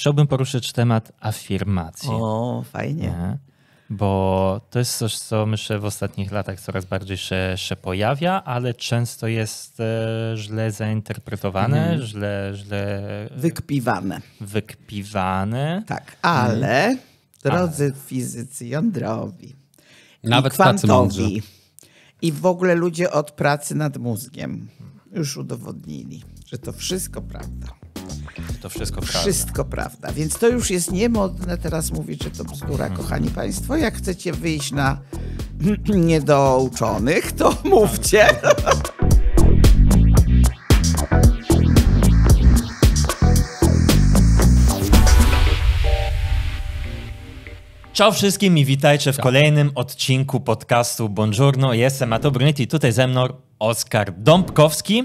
chciałbym poruszyć temat afirmacji. O, fajnie. Nie? Bo to jest coś, co myślę w ostatnich latach coraz bardziej się, się pojawia, ale często jest e, źle zainterpretowane, źle, źle Wykpiwane. wykpiwane. Tak, ale drodzy fizycy jądrowi Nawet i kwantowi i w ogóle ludzie od pracy nad mózgiem już udowodnili, że to wszystko prawda. To wszystko prawda. Wszystko prawda. Więc to już jest niemodne teraz mówić, że to bzdura, Mhm. kochani państwo. Jak chcecie wyjść na niedouczonych, to mówcie. Ciao wszystkim i witajcie w kolejnym odcinku podcastu Buongiorno. Jestem Mato Brunetti, tutaj ze mną Oskar Dąbkowski.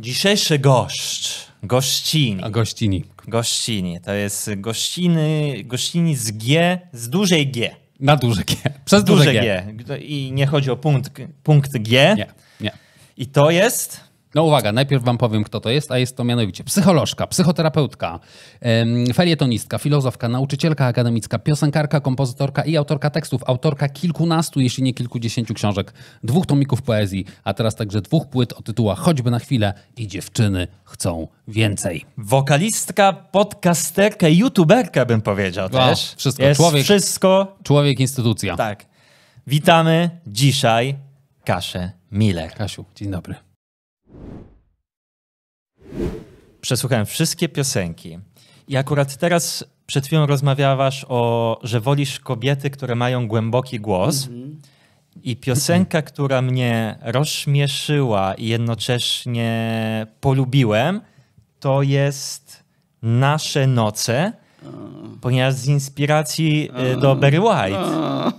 Dzisiejszy gość, gościni, A gościni. gościni, to jest gościny, gościni z G, z dużej G. Na duże G. Przez duże, Duże G. G. I nie chodzi o punkt, punkt G. Nie, nie. I to jest... No uwaga, najpierw wam powiem, kto to jest, a jest to mianowicie psycholożka, psychoterapeutka, felietonistka, filozofka, nauczycielka akademicka, piosenkarka, kompozytorka i autorka tekstów, autorka kilkunastu, jeśli nie kilkudziesięciu książek, dwóch tomików poezji, a teraz także dwóch płyt o tytułach Choćby na chwilę i Dziewczyny chcą więcej. Wokalistka, podcasterka, youtuberka bym powiedział Wow, też. wszystko. Jest Człowiek- wszystko. Człowiek, instytucja. Tak. Witamy dzisiaj Kaszę Miller. Kasiu, dzień dobry. Przesłuchałem wszystkie piosenki i akurat teraz przed chwilą rozmawiałaś o, że wolisz kobiety, które mają głęboki głos i piosenka, która mnie rozśmieszyła i jednocześnie polubiłem, to jest Nasze noce, ponieważ z inspiracji y, do Barry White.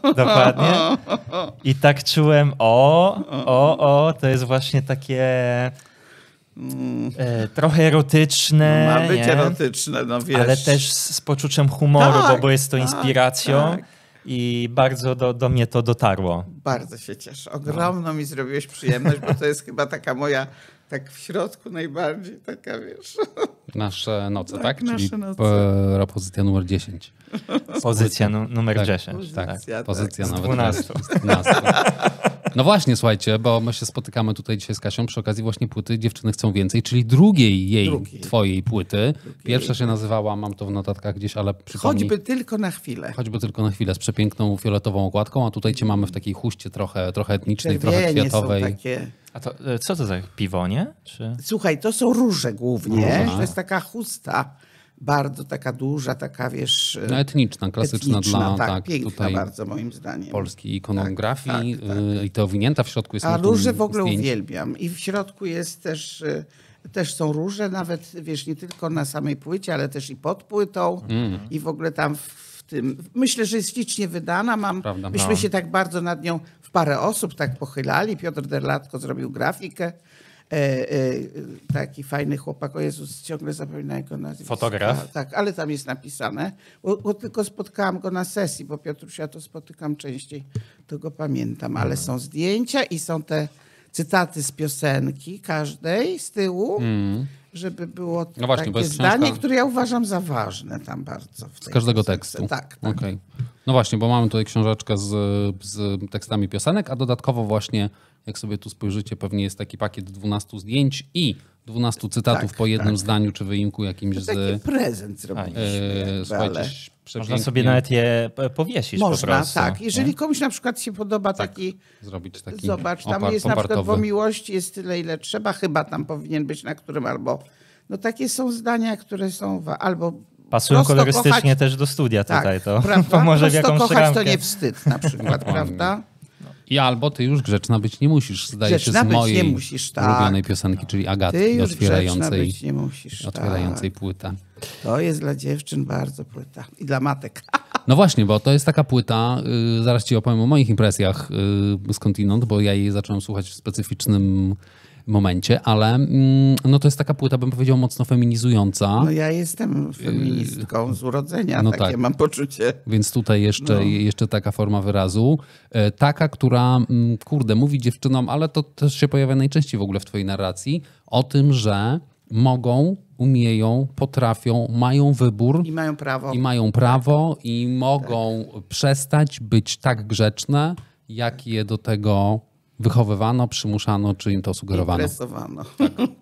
Dokładnie. I tak czułem, o, o, o, to jest właśnie takie e, trochę erotyczne. Ma być nie? erotyczne, no wiesz. Ale też z, poczuciem humoru, bo, Tak, bo jest to tak, inspiracją tak. i bardzo do, do mnie to dotarło. Bardzo się cieszę. Ogromną mi zrobiłeś przyjemność, bo to jest chyba taka moja, tak w środku najbardziej taka, wiesz. Nasze noce, tak? Tak, Czyli nasze noce. e, propozycja numer 10. Pozycja nu, numer Tak, 10. Tak, Pozycja, pozycja tak. Nawet. 12. Z 12. No właśnie, słuchajcie, bo my się spotykamy tutaj dzisiaj z Kasią przy okazji właśnie płyty Dziewczyny chcą więcej, czyli drugiej jej, Drugiej. twojej płyty. Pierwsza się nazywała, mam to w notatkach gdzieś, ale przypomnij. Choćby tylko na chwilę. Choćby tylko na chwilę, z przepiękną fioletową okładką, a tutaj cię mamy w takiej huście trochę, trochę etnicznej, trochę Czerwienie są kwiatowej. takie. A to, e, co to za piwo, nie? Czy... Słuchaj, to są róże głównie. Róże. To jest taka chusta, bardzo taka duża, taka wiesz... No etniczna, klasyczna etniczna, dla tak, tak, piękna tutaj bardzo moim zdaniem. polskiej ikonografii Tak, tak, y, i to owinięta w środku jest A róże w ogóle zdjęć. uwielbiam. I w środku jest też, też są róże, nawet wiesz, nie tylko na samej płycie, ale też i pod płytą. Mm. I w ogóle tam w tym. Myślę, że jest licznie wydana. Mam, Prawda. myśmy No. się tak bardzo nad nią w parę osób tak pochylali. Piotr Derlatko zrobił grafikę. E, e, taki fajny chłopak, o Jezus, ciągle zapominam jego nazwiska. Fotograf? Tak, ale tam jest napisane, bo, bo tylko spotkałam go na sesji, bo Piotrusia ja to spotykam częściej, to go pamiętam, ale są zdjęcia i są te cytaty z piosenki każdej z tyłu, żeby było No właśnie, takie zdanie, książka- które ja uważam za ważne tam bardzo. w Z każdego piosence. tekstu. Tak, tak. Okej. No właśnie, bo mamy tutaj książeczkę z, z tekstami piosenek, a dodatkowo właśnie, jak sobie tu spojrzycie, pewnie jest taki pakiet 12 zdjęć i 12 cytatów Tak, po jednym tak. zdaniu czy wyimku jakimś To z... taki prezent zrobiliśmy. E, słuchajcie, przepięknie Można sobie nawet je powiesić po Można, prostu. tak. Jeżeli nie? komuś na przykład się podoba taki zrobić taki Zobacz, tam opar- jest na przykład, bo miłości jest tyle, ile trzeba, chyba tam powinien być na którym albo... No takie są zdania, które są albo Pasują kolorystycznie kochać, też do studia tak, tutaj, to prawda? pomoże w jakąś kochać to nie wstyd na przykład, prawda? I albo ty już grzeczna być nie musisz, zdaje Grzeczna się z mojej musisz, tak. ulubionej piosenki, czyli Agatki otwierającej, musisz. otwierającej Tak. płytę. To jest dla dziewczyn bardzo płyta. I dla matek. No właśnie, bo to jest taka płyta, y, zaraz ci opowiem o moich impresjach y, skądinąd, bo ja jej zacząłem słuchać w specyficznym momencie, ale mm, no to jest taka płyta, bym powiedział, mocno feminizująca, No ja jestem feministką z urodzenia, No takie tak. mam poczucie. więc tutaj jeszcze, No. jeszcze taka forma wyrazu. E, Taka, która, mm, kurde, mówi dziewczynom, ale to też się pojawia najczęściej w ogóle w twojej narracji, o tym, że mogą umieją, potrafią, mają wybór I mają prawo. i mają prawo i mogą przestać być tak grzeczne, jak je do tego wychowywano, przymuszano, czy im to sugerowano. Impresowano.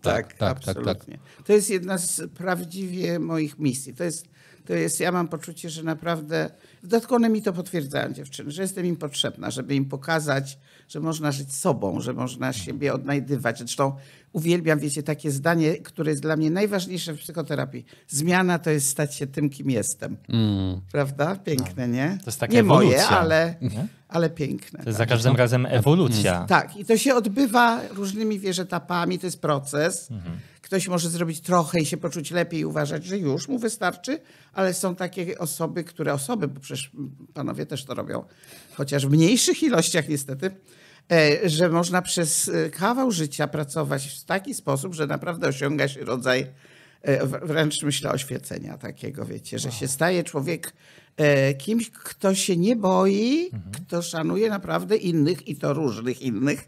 Tak, tak, tak, absolutnie. To jest jedna z prawdziwie moich misji. To jest, to jest, ja mam poczucie, że naprawdę, w dodatku one mi to potwierdzają dziewczyny, że jestem im potrzebna, żeby im pokazać, że można żyć sobą, że można siebie odnajdywać. Zresztą uwielbiam, wiecie, takie zdanie, które jest dla mnie najważniejsze w psychoterapii. Zmiana to jest stać się tym, kim jestem. Prawda? Piękne, nie? No. To jest taka nie moje, ewolucja. ale, Nie? ale piękne. To jest za każdym razem ewolucja. Tak, i to się odbywa różnymi, wiesz, etapami, to jest proces. Ktoś może zrobić trochę i się poczuć lepiej i uważać, że już mu wystarczy, ale są takie osoby, które osoby, bo przecież panowie też to robią, chociaż w mniejszych ilościach niestety, e, że można przez e, kawał życia pracować w taki sposób, że naprawdę osiąga się rodzaj e, wręcz myślę oświecenia takiego, wiecie, że się staje człowiek kimś, kto się nie boi, kto szanuje naprawdę innych i to różnych innych,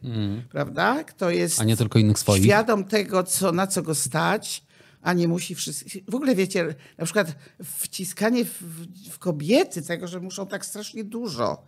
prawda? Kto jest A nie tylko innych swoich. świadom tego, co, na co go stać, a nie musi wszystkich. W ogóle wiecie, na przykład wciskanie w, w kobiety tego, że muszą tak strasznie dużo.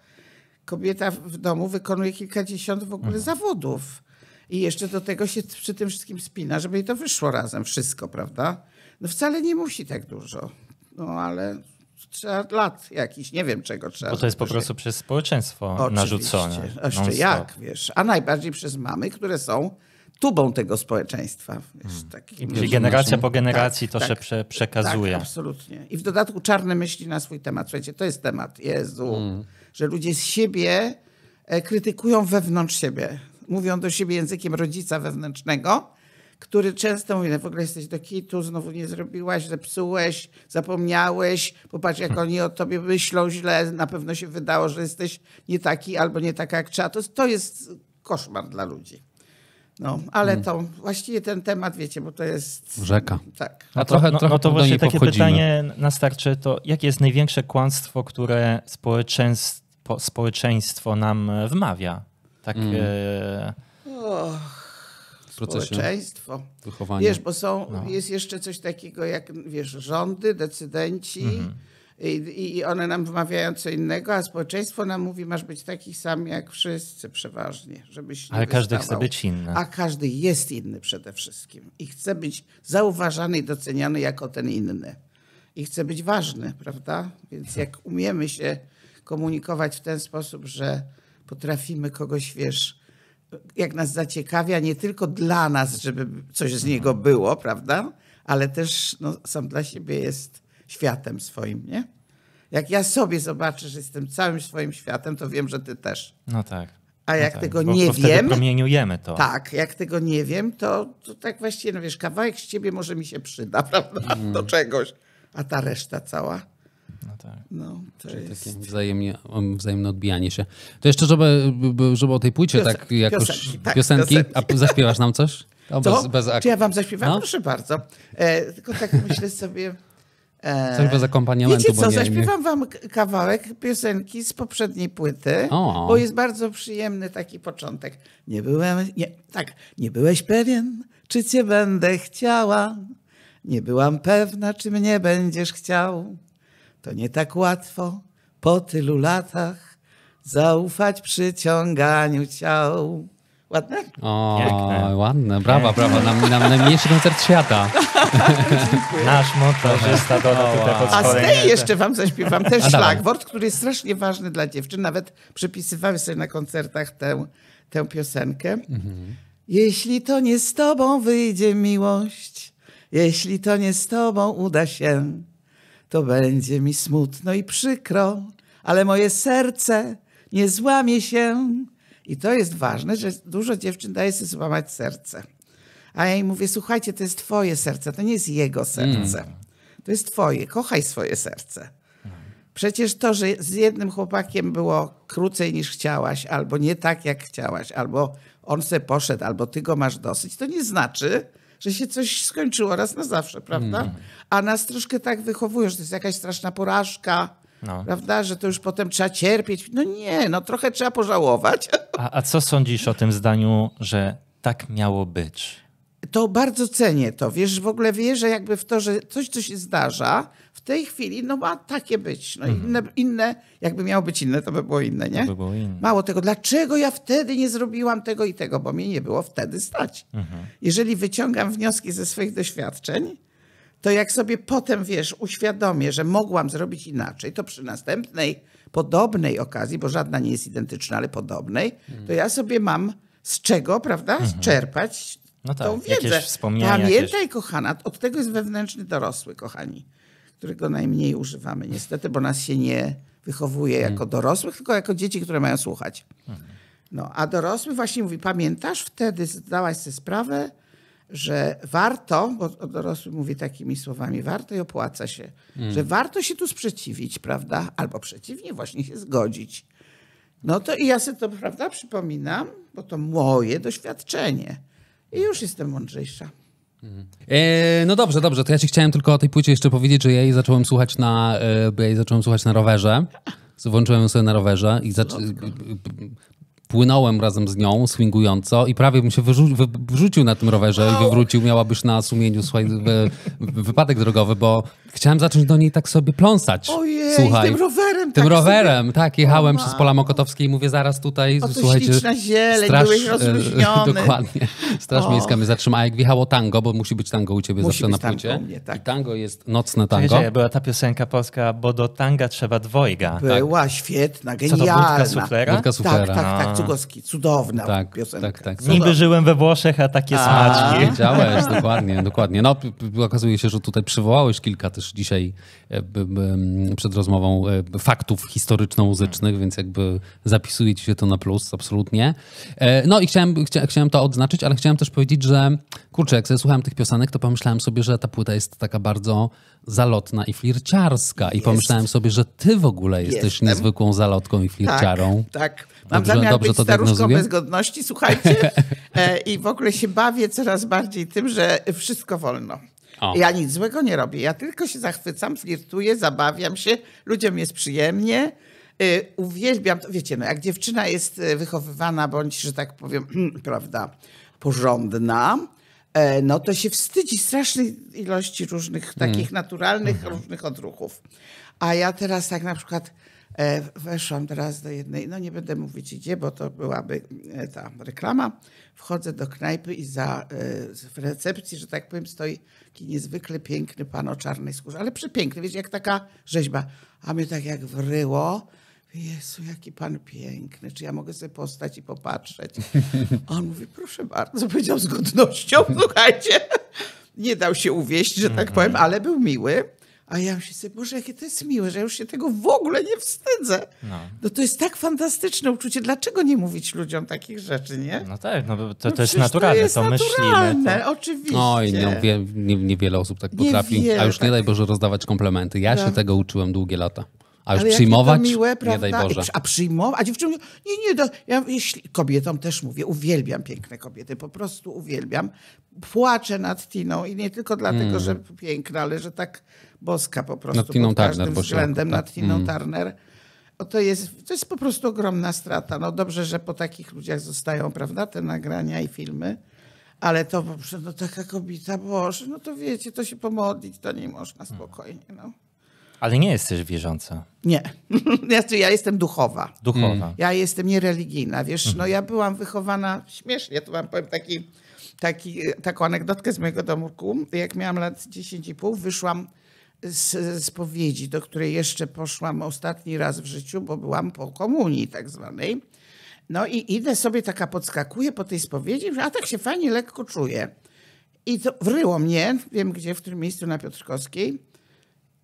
Kobieta w domu wykonuje kilkadziesiąt w ogóle zawodów. I jeszcze do tego się przy tym wszystkim spina, żeby jej to wyszło razem, wszystko, prawda? No wcale nie musi tak dużo. No ale trzeba lat jakiś, nie wiem czego trzeba. Bo to jest po prostu przez społeczeństwo Oczywiście. narzucone. A Jeszcze jak, wiesz. A najbardziej przez mamy, które są tubą tego społeczeństwa. Wiesz, takim, Hmm. I generacja po generacji Tak, to tak. się prze, przekazuje. Tak, absolutnie. I w dodatku czarne myśli na swój temat. Słuchajcie, to jest temat. Jezu. Mm. Że ludzie z siebie e, krytykują wewnątrz siebie. Mówią do siebie językiem rodzica wewnętrznego, który często mówi, "No w ogóle jesteś do kitu, znowu nie zrobiłaś, zepsułeś, zapomniałeś, popatrz jak oni o tobie myślą źle, na pewno się wydało, że jesteś nie taki albo nie taka jak trzeba. To, to jest koszmar dla ludzi. No, ale Mm. to właściwie ten temat, wiecie, bo to jest... Rzeka. Tak. A No to, trochę, no, trochę no to do właśnie takie pytanie na starcie to jakie jest największe kłamstwo, które społeczeństwo, społeczeństwo nam wmawia? Tak, Mm. e, procesie Społeczeństwo. wychowania. Wiesz, bo są, No. jest jeszcze coś takiego jak, wiesz, rządy, decydenci Mhm. i, i one nam wmawiają co innego, a społeczeństwo nam mówi, masz być taki sam jak wszyscy przeważnie, żebyś ale każdy chce być inny. A każdy jest inny przede wszystkim i chce być zauważany i doceniany jako ten inny. I chce być ważny, prawda? Więc jak umiemy się komunikować w ten sposób, że potrafimy kogoś, wiesz, jak nas zaciekawia, nie tylko dla nas, żeby coś z niego było, prawda? Ale też no, sam dla siebie jest światem swoim, nie? Jak ja sobie zobaczę, że jestem całym swoim światem, to wiem, że ty też. No tak. A No jak tak, tego nie bo wiem, promieniujemy to. tak, jak tego nie wiem, to, to tak właściwie, no wiesz, kawałek z ciebie może mi się przyda, prawda? Do czegoś. A ta reszta cała, No tak. no to jest... Takie wzajemnie, um, wzajemne odbijanie się. To jeszcze, żeby, żeby o tej płycie Piosen- tak jakoś... piosenki, tak, piosenki? piosenki. A zaśpiewasz nam coś? O, bez, bez ak- Czy ja wam zaśpiewam? No. Proszę bardzo. E, tylko tak myślę sobie... E, Coś bez akompaniamentu, Wiecie bo co, nie- nie- zaśpiewam wam kawałek piosenki z poprzedniej płyty, O. bo jest bardzo przyjemny taki początek. Nie byłem, nie, tak, nie byłeś pewien, czy cię będę chciała. Nie byłam pewna, czy mnie będziesz chciał. To nie tak łatwo po tylu latach zaufać przyciąganiu ciał. Ładne? O, Piękne. ładne. Brawa, brawa. Na, na najmniejszy koncert świata. Nasz montażysta doda tutaj A z tej jeszcze wam zaśpiewam też A szlagwort, który jest strasznie ważny dla dziewczyn. Nawet przypisywały sobie na koncertach tę, tę piosenkę. Jeśli to nie z tobą wyjdzie miłość, jeśli to nie z tobą uda się, to będzie mi smutno i przykro, ale moje serce nie złamie się. I to jest ważne, że dużo dziewczyn daje sobie złamać serce. A ja im mówię, słuchajcie, to jest twoje serce, to nie jest jego serce. To jest twoje, kochaj swoje serce. Przecież to, że z jednym chłopakiem było krócej niż chciałaś, albo nie tak jak chciałaś, albo on se poszedł, albo ty go masz dosyć, to nie znaczy, że się coś skończyło raz na zawsze, prawda? A nas troszkę tak wychowują, że to jest jakaś straszna porażka, No. prawda? Że to już potem trzeba cierpieć. No nie, no trochę trzeba pożałować. A, a co sądzisz o tym zdaniu, że tak miało być? to bardzo cenię to. Wiesz, w ogóle wierzę jakby w to, że coś, co się zdarza, tej chwili no ma takie być. No inne, inne, jakby miało być inne, to by było inne, nie? by było inne. Mało tego, dlaczego ja wtedy nie zrobiłam tego i tego, bo mnie nie było wtedy stać. Jeżeli wyciągam wnioski ze swoich doświadczeń, to jak sobie potem, wiesz, uświadomię, że mogłam zrobić inaczej, to przy następnej podobnej okazji, bo żadna nie jest identyczna, ale podobnej, to ja sobie mam z czego, prawda, czerpać No tak, tą wiedzę. Pamiętaj, jakieś- kochana, od tego jest wewnętrzny dorosły, kochani, którego najmniej używamy niestety, bo nas się nie wychowuje Hmm. jako dorosłych, tylko jako dzieci, które mają słuchać. No, a dorosły właśnie mówi, pamiętasz, wtedy zdałaś sobie sprawę, że warto, bo dorosły mówi takimi słowami, warto i opłaca się, że warto się tu sprzeciwić, prawda? Albo przeciwnie, właśnie się zgodzić. No to i ja sobie to, prawda, przypominam, bo to moje doświadczenie. I już jestem mądrzejsza. E, no dobrze, dobrze. To ja ci chciałem tylko o tej płycie jeszcze powiedzieć, że ja jej zacząłem słuchać na, e, ja jej zacząłem słuchać na rowerze. Włączyłem ją sobie na rowerze i zac- płynąłem razem z nią, swingująco i prawie bym się wyrzu- wy- wyrzucił na tym rowerze i wywrócił. Miałabyś na sumieniu słuchaj, wy- wypadek drogowy, bo chciałem zacząć do niej tak sobie pląsać. Ojej, Słuchaj, tym rowerem Tym tak rowerem, tak. Jechałem O, przez Pola Mokotowskie i mówię zaraz tutaj, O, to słuchajcie... śliczna zieleń, byłeś e, rozluźniony. dokładnie. Straż O. Miejska mnie zatrzymała. Jak wjechało tango, bo musi być tango u ciebie Musi zawsze być na tango płycie. u mnie, tak. I tango jest nocne tango. czekaj, była ta piosenka polska, bo do tanga trzeba dwojga. Była świetna, Co to, genialna. budka suflera? Budka suflera. Tak, tak, tak, A. Cugowski. Cudowna Tak, piosenka. tak, tak. Cudowna. Niby żyłem we Włoszech, a takie smaczki. Wiedziałeś, dokładnie, dokładnie. No, okazuje się, że tutaj przywołałeś kilka też dzisiaj e, przed rozmową e, faktów historyczno-muzycznych, więc jakby zapisuje ci się to na plus, absolutnie. E, No i chciałem, chcia, chciałem to odznaczyć, ale chciałem też powiedzieć, że kurczę, jak sobie słuchałem tych piosenek, to pomyślałem sobie, że ta płyta jest taka bardzo zalotna i flirciarska. I pomyślałem sobie, że ty w ogóle jesteś Jestem. niezwykłą zalotką i flirciarą. Tak, tak. Mam Dobrze- zamiar dobrze być to staruszką bez godności, słuchajcie. E, I w ogóle się bawię coraz bardziej tym, że wszystko wolno. O. Ja nic złego nie robię. Ja tylko się zachwycam, flirtuję, zabawiam się. Ludziom jest przyjemnie. Y, Uwielbiam, to wiecie, no jak dziewczyna jest y, wychowywana, bądź, że tak powiem, prawda, porządna, e, no to się wstydzi strasznej ilości różnych takich naturalnych, różnych odruchów. A ja teraz tak na przykład e, weszłam teraz do jednej, no nie będę mówić gdzie, bo to byłaby e, ta reklama. Wchodzę do knajpy i za, e, w recepcji, że tak powiem, stoi taki niezwykle piękny pan o czarnej skórze, ale przepiękny, wiecie, jak taka rzeźba. A mnie tak jak wryło. Jezu, jaki pan piękny, czy ja mogę sobie postać i popatrzeć? A on mówi, proszę bardzo, powiedział z godnością, słuchajcie. Nie dał się uwieść, że tak powiem, ale był miły. A ja myślę sobie, Boże, jakie to jest miłe, że ja już się tego w ogóle nie wstydzę. No, to jest tak fantastyczne uczucie. Dlaczego nie mówić ludziom takich rzeczy, nie? No tak, no to, No to jest naturalne, to, jest myślimy. naturalne, To... oczywiście. Oj, no, wie, nie, niewiele osób tak potrafi. Niewiele, A już nie tak. daj Boże rozdawać komplementy. Ja się Tak. tego uczyłem długie lata. A już Ale przyjmować, to miłe, nie prawda? daj Boże. A przyjmować? A dziewczyny nie, nie, do, ja jeśli, kobietom też mówię, uwielbiam piękne kobiety, po prostu uwielbiam. Płaczę nad Tiną i nie tylko dlatego, że piękna, ale że tak boska po prostu Mm. Nad Tiną pod Turner każdym względem, środku, nad tak. Tiną Turner. O, to, jest, to jest po prostu ogromna strata. No dobrze, że po takich ludziach zostają, prawda, te nagrania i filmy. Ale to, no taka kobieta, Boże, no to wiecie, to się pomodlić, to nie można spokojnie, no. Ale nie jesteś wierząca, Nie. Znaczy, ja jestem duchowa. duchowa. Ja jestem niereligijna, wiesz, no ja byłam wychowana śmiesznie, tu wam powiem taki, taki, taką anegdotkę z mojego domku. Jak miałam lat 10,5, wyszłam z spowiedzi, do której jeszcze poszłam ostatni raz w życiu, bo byłam po komunii tak zwanej. No i idę sobie, taka podskakuję po tej spowiedzi, a tak się fajnie lekko czuję. I to wryło mnie, wiem gdzie, w którym miejscu na Piotrkowskiej.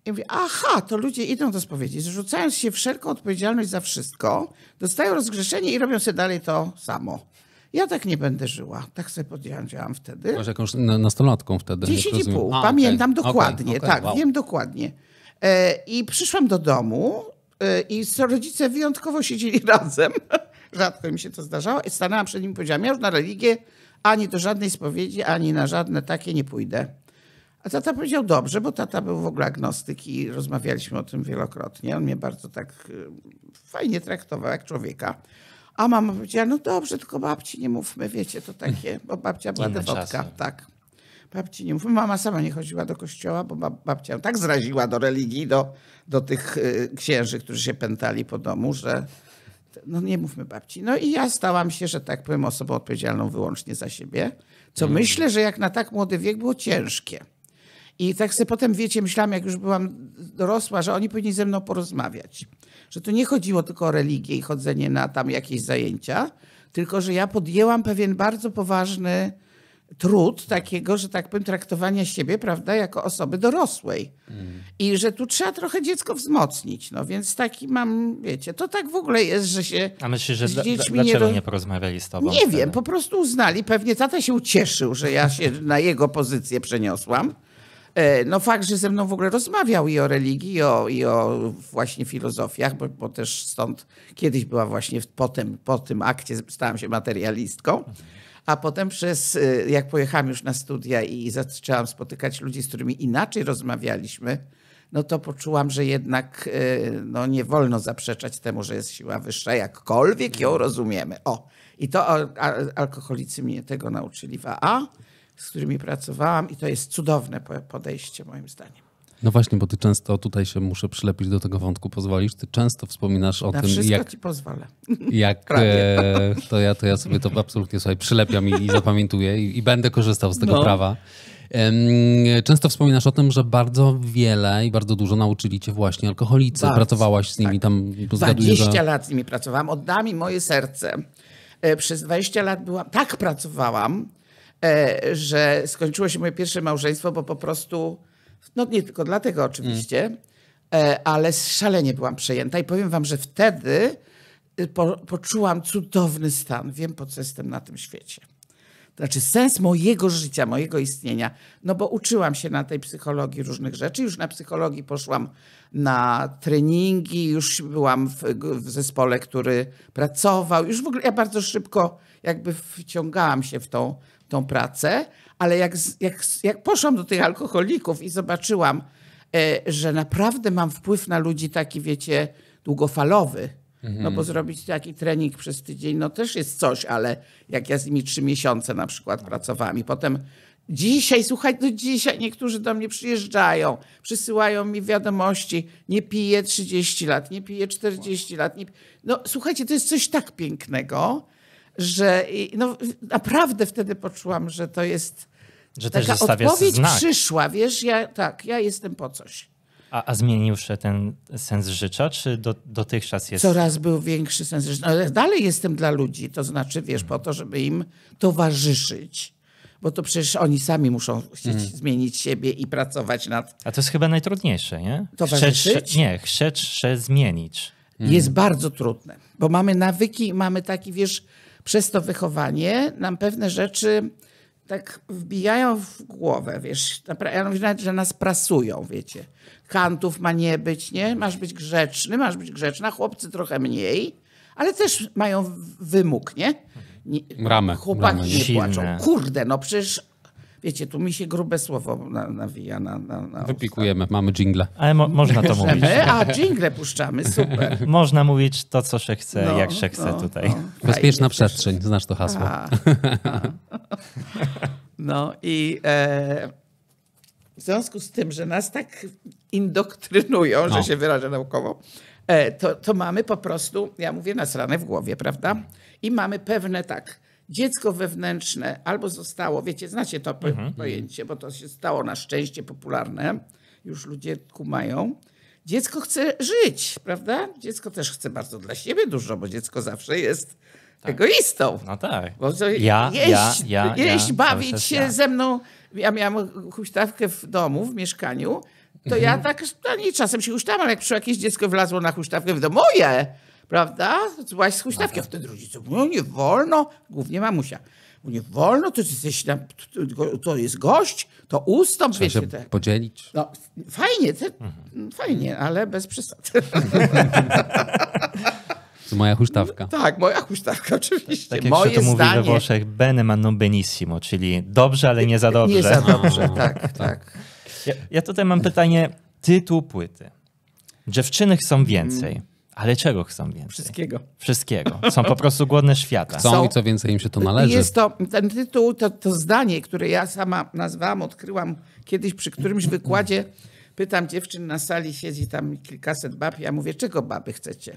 I mówię, aha, to ludzie idą do spowiedzi, zrzucając się wszelką odpowiedzialność za wszystko, dostają rozgrzeszenie i robią sobie dalej to samo. Ja tak nie będę żyła. Tak sobie podjęłam wtedy. Byłaś jakąś na- nastolatką wtedy. jak 10,5. rozumiem. A, Pamiętam okej, dokładnie, okej, tak, wow. wiem dokładnie. E, I przyszłam do domu e, i rodzice wyjątkowo siedzieli razem. Rzadko mi się to zdarzało. I stanęłam przed nimi i powiedziałam, ja już na religię ani do żadnej spowiedzi, ani na żadne takie nie pójdę. A tata powiedział dobrze, bo tata był w ogóle agnostyk i rozmawialiśmy o tym wielokrotnie. On mnie bardzo tak y, fajnie traktował jak człowieka. A mama powiedziała, no dobrze, tylko babci nie mówmy, wiecie, to takie, bo babcia była dewotka, tak. Babci nie mówmy. Mama sama nie chodziła do kościoła, bo bab- babcia ją tak zraziła do religii, do, do tych y, księży, którzy się pętali po domu, że no nie mówmy babci. No i ja stałam się, że tak powiem, osobą odpowiedzialną wyłącznie za siebie, co myślę, że jak na tak młody wiek było ciężkie. I tak sobie potem, wiecie, myślałam, jak już byłam dorosła, że oni powinni ze mną porozmawiać. Że to nie chodziło tylko o religię i chodzenie na tam jakieś zajęcia, tylko że ja podjęłam pewien bardzo poważny trud takiego, że tak powiem, traktowania siebie, prawda, jako osoby dorosłej. I że tu trzeba trochę dziecko wzmocnić. No więc taki mam, wiecie, to tak w ogóle jest, że się A myślisz, że z dziećmi dlaczego ro- nie porozmawiali z tobą? nie wtedy? wiem, po prostu uznali. Pewnie tata się ucieszył, że ja się na jego pozycję przeniosłam. E, No fakt, że ze mną w ogóle rozmawiał i o religii, i o, i o właśnie filozofiach, bo, bo też stąd kiedyś była właśnie w- potem, po tym akcie stałam się materialistką. A potem przez, e, jak pojechałam już na studia i zaczęłam spotykać ludzi, z którymi inaczej rozmawialiśmy, no to poczułam, że jednak e, no, nie wolno zaprzeczać temu, że jest siła wyższa, jakkolwiek ją rozumiemy. O, i to al- al- alkoholicy mnie tego nauczyli w AA, z którymi pracowałam i to jest cudowne po- podejście moim zdaniem. No właśnie, bo ty często, tutaj się muszę przylepić do tego wątku, pozwolisz, ty często wspominasz o Na tym, wszystko jak, ci pozwolę. jak e, to, ja, to ja sobie to absolutnie sobie przylepiam i, i zapamiętuję i, i będę korzystał z tego No. prawa. Często wspominasz o tym, że bardzo wiele i bardzo dużo nauczyli cię właśnie alkoholicy. Bardzo, Pracowałaś z nimi tak. tam, bo zgaduję, 20 że... lat z nimi pracowałam, oddałam mi moje serce. E, Przez 20 lat byłam, tak pracowałam, że skończyło się moje pierwsze małżeństwo, bo po prostu, no nie tylko dlatego oczywiście, e, ale szalenie byłam przejęta i powiem wam, że wtedy y, po, poczułam cudowny stan. Wiem, po co jestem na tym świecie. Znaczy sens mojego życia, mojego istnienia. No bo uczyłam się na tej psychologii różnych rzeczy. Już na psychologii poszłam na treningi, już byłam w, w zespole, który pracował. Już w ogóle ja bardzo szybko jakby wciągałam się w tą, tą pracę, ale jak, jak, jak poszłam do tych alkoholików i zobaczyłam, e, że naprawdę mam wpływ na ludzi taki, wiecie, długofalowy, no bo zrobić taki trening przez tydzień, no też jest coś, ale jak ja z nimi trzy miesiące na przykład pracowałam i potem dzisiaj, słuchaj, do dzisiaj niektórzy do mnie przyjeżdżają, przysyłają mi wiadomości, nie piję 30 lat, nie piję 40 lat. Nie... No słuchajcie, to jest coś tak pięknego, że no, naprawdę wtedy poczułam, że to jest Że taka odpowiedź znak. przyszła, wiesz, ja tak, ja jestem po coś. A, a zmienił się ten sens życia, czy do, dotychczas jest... Coraz był większy sens życia. Ale dalej jestem dla ludzi, to znaczy, wiesz, po to, żeby im towarzyszyć. Bo to przecież oni sami muszą chcieć zmienić siebie i pracować nad... A to jest chyba najtrudniejsze, nie? Towarzyszyć? Nie, chcesz się zmienić. Jest bardzo trudne, bo mamy nawyki, mamy taki, wiesz, przez to wychowanie nam pewne rzeczy tak wbijają w głowę, wiesz. Ja mówię nawet, że nas prasują, wiecie. Kantów ma nie być, nie? Masz być grzeczny, masz być grzeczna, chłopcy trochę mniej, ale też mają wymóg, nie? nie Ramę, Chłopaki ramę, nie nie? płaczą. Silne. Kurde, no przecież, wiecie, tu mi się grube słowo na, nawija na, na, na. Wypikujemy, mamy jingle. Ale mo, można to mówić. A, dżingle puszczamy, super. Można mówić to, co się chce, No, jak się chce no, tutaj. no. Bezpieczna Fajnie. przestrzeń, znasz to hasło. A, a. No i e, w związku z tym, że nas tak indoktrynują, No. że się wyrażę naukowo, e, to, to mamy po prostu, ja mówię, nasrane w głowie, prawda? I mamy pewne tak, dziecko wewnętrzne albo zostało, wiecie, znacie to po, pojęcie, bo to się stało na szczęście popularne, już ludzie kumają. Dziecko chce żyć, prawda? Dziecko też chce bardzo dla siebie dużo, bo dziecko zawsze jest egoistą. No tak. Bo Ja, jeść, ja, ja, jeść ja, bawić się ja. ze mną. Ja miałam huśtawkę w domu, w mieszkaniu, to ja tak, ani czasem się huśtałam, ale jak przyszło jakieś dziecko wlazło na huśtawkę, w domu, moje, prawda? Byłaś z huśtawki. A wtedy rodzice no nie wolno, głównie mamusia. Nie wolno, to, jesteś tam, to- jest gość, to ustąp, Trzeba się wiecie. Te. podzielić. No, fajnie, te, Mhm. fajnie, ale bez przesady. To moja huśtawka. tak, moja huśtawka oczywiście. Tak jak Moje się to mówi we zdanie. Włoszech, bene ma non benissimo, czyli dobrze, ale nie za dobrze. Nie za dobrze, tak, tak. Ja, ja tutaj mam pytanie, tytuł płyty. Dziewczyny chcą więcej, Ale czego chcą więcej? Wszystkiego. Wszystkiego. Są po prostu głodne świata. Chcą Są- i co więcej im się to należy. Jest to, ten tytuł, to, to zdanie, które ja sama nazwałam, odkryłam kiedyś przy którymś wykładzie. Pytam dziewczyn na sali, siedzi tam kilkaset bab, ja mówię, czego baby chcecie?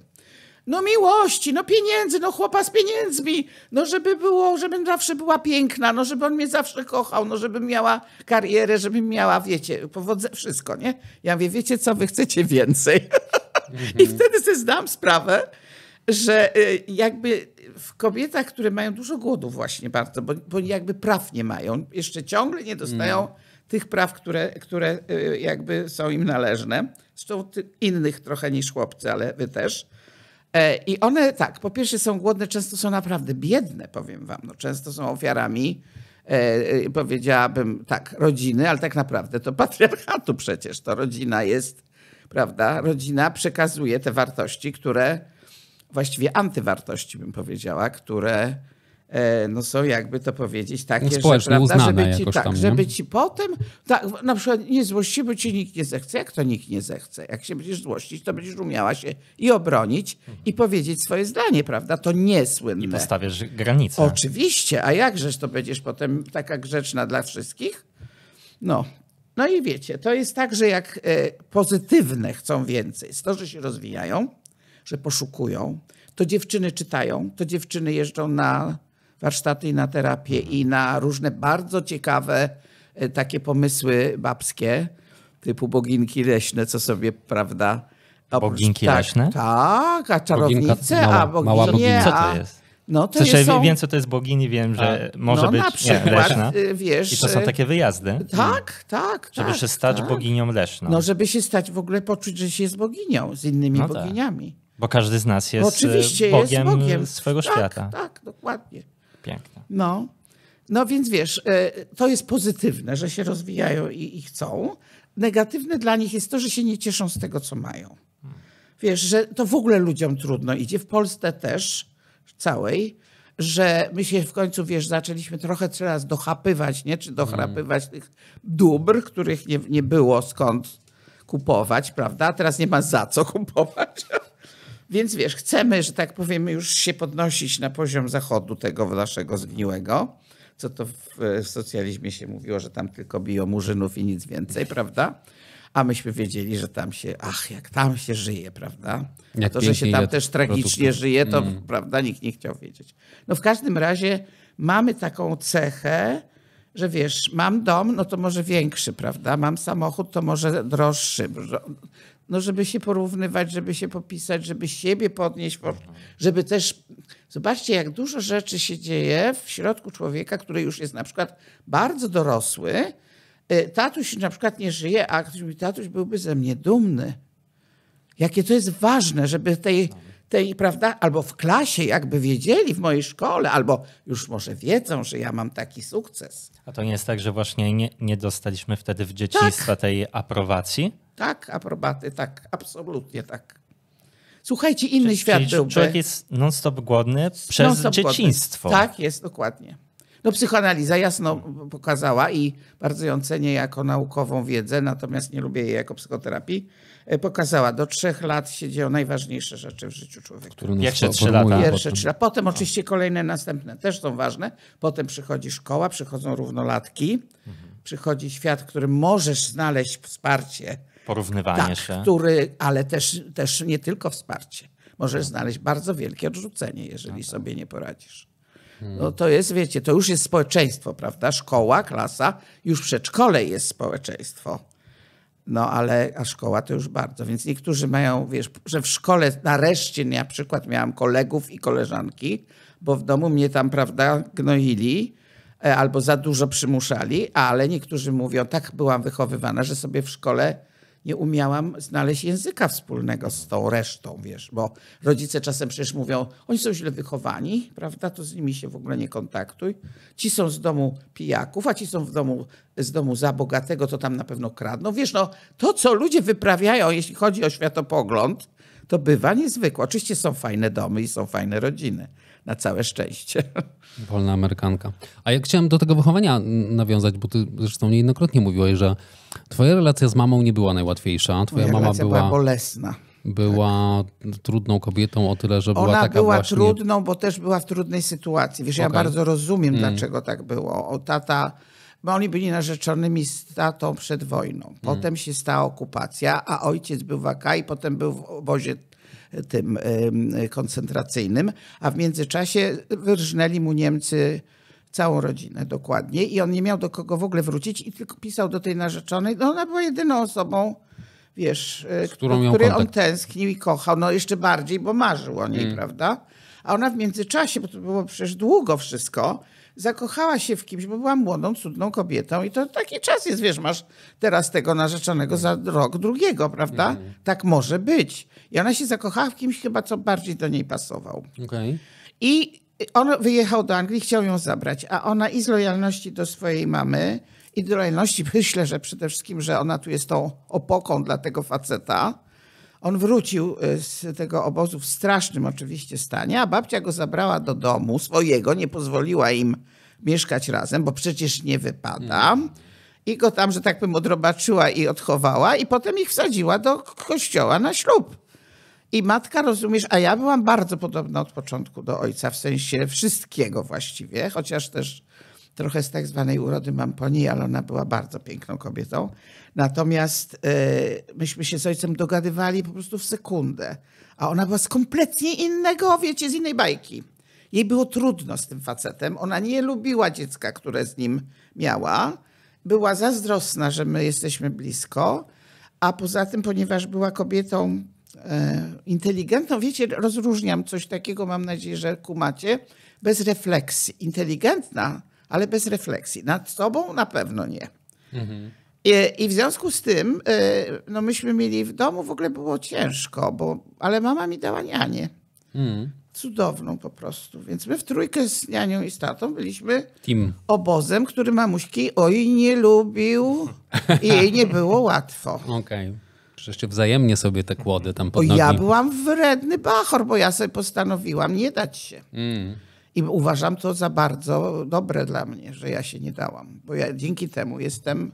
No miłości, no pieniędzy, no chłopa z pieniędzmi, no żeby było, żebym zawsze była piękna, no żeby on mnie zawsze kochał, no żebym miała karierę, żebym miała, wiecie, powodzę, wszystko, nie? Ja mówię, wiecie co, wy chcecie więcej. I wtedy sobie zdam sprawę, że y, jakby w kobietach, które mają dużo głodu właśnie bardzo, bo, bo jakby praw nie mają, jeszcze ciągle nie dostają tych praw, które, które y, jakby są im należne. Zresztą innych trochę niż chłopcy, ale wy też. E, I one tak, po pierwsze są głodne, często są naprawdę biedne, powiem wam. No, często są ofiarami, e, e, powiedziałabym tak, rodziny, ale tak naprawdę to patriarchatu przecież. To rodzina jest, prawda? Rodzina przekazuje te wartości, które właściwie antywartości bym powiedziała, które no są jakby to powiedzieć takie, że, Społecznie prawda, uznane żeby ci, jakoś tak, tam, żeby ci potem, tak, na przykład nie złości, bo ci nikt nie zechce. Jak to nikt nie zechce? Jak się będziesz złościć, to będziesz umiała się i obronić i powiedzieć swoje zdanie, prawda? To nie słynne. I postawiasz granice. Oczywiście, a jakżeż to będziesz potem taka grzeczna dla wszystkich? No. No i wiecie, to jest tak, że jak e, pozytywne chcą więcej, jest to, że się rozwijają, że poszukują, to dziewczyny czytają, to dziewczyny jeżdżą na warsztaty i na terapię i na różne bardzo ciekawe e, takie pomysły babskie, typu boginki leśne, co sobie, prawda? oprócz- Boginki tak, leśne? Tak, a czarownice, mała- a boginie, mała bogini. Co to a- jest? No to sensie są... wiem, co to jest bogini, wiem, że może no, być na przykład, leszna. y, wiesz... I to są y, takie wyjazdy, Tak, tak, żeby tak, się stać tak. boginią leszną. No, żeby się stać w ogóle, poczuć, że się jest boginią z innymi No tak. boginiami. Bo każdy z nas jest No, Oczywiście e, Bogiem, jest Bogiem. swego tak, świata. Tak, dokładnie. Piękne. No. no więc wiesz, y, to jest pozytywne, że się rozwijają i, i chcą. Negatywne dla nich jest to, że się nie cieszą z tego, co mają. Wiesz, że to w ogóle ludziom trudno idzie, w Polsce też, całej, że my się w końcu, wiesz, zaczęliśmy trochę teraz dochapywać, nie? czy dochrapywać tych dóbr, których nie, nie było skąd kupować, prawda? A teraz nie ma za co kupować. Więc wiesz, chcemy, że tak powiem, już się podnosić na poziom zachodu tego naszego zgniłego, co to w socjalizmie się mówiło, że tam tylko biją murzynów i nic więcej, prawda? A myśmy wiedzieli, że tam się, ach, jak tam się żyje, prawda? Jak to, że się tam też tragicznie produktów. żyje, to prawda, nikt nie chciał wiedzieć. No w każdym razie mamy taką cechę, że wiesz, mam dom, no to może większy, prawda? Mam samochód, to może droższy. No żeby się porównywać, żeby się popisać, żeby siebie podnieść, po- żeby też... Zobaczcie, jak dużo rzeczy się dzieje w środku człowieka, który już jest na przykład bardzo dorosły. Y, Tatuś na przykład nie żyje, a ktoś mówi, tatuś byłby ze mnie dumny. Jakie to jest ważne, żeby tej, tej, prawda, albo w klasie jakby wiedzieli w mojej szkole, albo już może wiedzą, że ja mam taki sukces. A to nie jest tak, że właśnie nie, nie dostaliśmy wtedy w dzieciństwa tej aprowacji? Tak, aprobaty, tak, absolutnie tak. Słuchajcie, inny świat Czyli byłby. człowiek jest non-stop głodny przez Non-stop głodny. dzieciństwo. Tak, jest, dokładnie. No psychoanaliza jasno pokazała i bardzo ją cenię jako naukową wiedzę, natomiast nie lubię jej jako psychoterapii. E, Pokazała, do trzech lat się dzieją najważniejsze rzeczy w życiu człowieka. Pierwsze trzy lata. Pierwsze potem. trzy lata. Potem oczywiście kolejne następne też są ważne. Potem przychodzi szkoła, przychodzą równolatki, przychodzi świat, w którym możesz znaleźć wsparcie, Porównywanie tak, się. który, ale też, też nie tylko wsparcie. Możesz znaleźć bardzo wielkie odrzucenie, jeżeli sobie nie poradzisz. No to jest, wiecie, to już jest społeczeństwo, prawda? Szkoła, klasa, już przedszkole jest społeczeństwo. No ale, a szkoła to już bardzo. Więc niektórzy mają, wiesz, że w szkole nareszcie na przykład miałam kolegów i koleżanki, bo w domu mnie tam, prawda, gnoili e, albo za dużo przymuszali, ale niektórzy mówią, tak byłam wychowywana, że sobie w szkole nie umiałam znaleźć języka wspólnego z tą resztą, wiesz, bo rodzice czasem przecież mówią, oni są źle wychowani, prawda, to z nimi się w ogóle nie kontaktuj. Ci są z domu pijaków, a ci są w domu, z domu za bogatego, to tam na pewno kradną. Wiesz, no to, co ludzie wyprawiają, jeśli chodzi o światopogląd, to bywa niezwykłe. Oczywiście są fajne domy i są fajne rodziny, na całe szczęście. Wolna Amerykanka. A ja chciałem do tego wychowania mm, nawiązać, bo ty zresztą niejednokrotnie mówiłeś, że twoja relacja z mamą nie była najłatwiejsza. Twoja Moja mama była... była bolesna. była trudną kobietą o tyle, że była Ona taka była właśnie... trudną, bo też była w trudnej sytuacji. Wiesz, ja Okej. bardzo rozumiem, dlaczego tak było. O tata, bo oni byli narzeczonymi z tatą przed wojną. Potem się stała okupacja, a ojciec był w AK i potem był w obozie tym ym, koncentracyjnym, a w międzyczasie wyrżnęli mu Niemcy całą rodzinę dokładnie i on nie miał do kogo w ogóle wrócić i tylko pisał do tej narzeczonej. No ona była jedyną osobą, wiesz, y, którą której on tęsknił i kochał, no jeszcze bardziej, bo marzył o niej, prawda? A ona w międzyczasie, bo to było przecież długo wszystko, zakochała się w kimś, bo była młodą, cudną kobietą i to taki czas jest, wiesz, masz teraz tego narzeczonego za rok drugiego, prawda? Tak może być. I ona się zakochała w kimś chyba, co bardziej do niej pasował. Okej. I on wyjechał do Anglii, chciał ją zabrać, a ona i z lojalności do swojej mamy, i do lojalności, myślę, że przede wszystkim, że ona tu jest tą opoką dla tego faceta. On wrócił y, z tego obozu w strasznym oczywiście stanie, a babcia go zabrała do domu swojego, nie pozwoliła im mieszkać razem, bo przecież nie wypada. I go tam, że tak powiem, odrobaczyła i odchowała i potem ich wsadziła do kościoła na ślub. I matka, rozumiesz, a ja byłam bardzo podobna od początku do ojca, w sensie wszystkiego właściwie, chociaż też trochę z tak zwanej urody mam po niej, ale ona była bardzo piękną kobietą. Natomiast e, myśmy się z ojcem dogadywali po prostu w sekundę, a ona była z kompletnie innego, wiecie, z innej bajki. Jej było trudno z tym facetem. Ona nie lubiła dziecka, które z nim miała. Była zazdrosna, że my jesteśmy blisko. A poza tym, ponieważ była kobietą e, inteligentną, wiecie, rozróżniam coś takiego, mam nadzieję, że kumacie, bez refleksji. Inteligentna, ale bez refleksji. Nad sobą na pewno nie. I, I w związku z tym, e, no myśmy mieli w domu, w ogóle było ciężko, bo, ale mama mi dała nianię. Cudowną po prostu. Więc my w trójkę z nianią i z tatą byliśmy Team. obozem, który mamuśki oj nie lubił i jej nie było łatwo. Okej. Przecież wzajemnie sobie te kłody tam O, pod nogi. ja byłam wredny bachor, bo ja sobie postanowiłam nie dać się. Mm. I uważam to za bardzo dobre dla mnie, że ja się nie dałam. Bo ja dzięki temu jestem,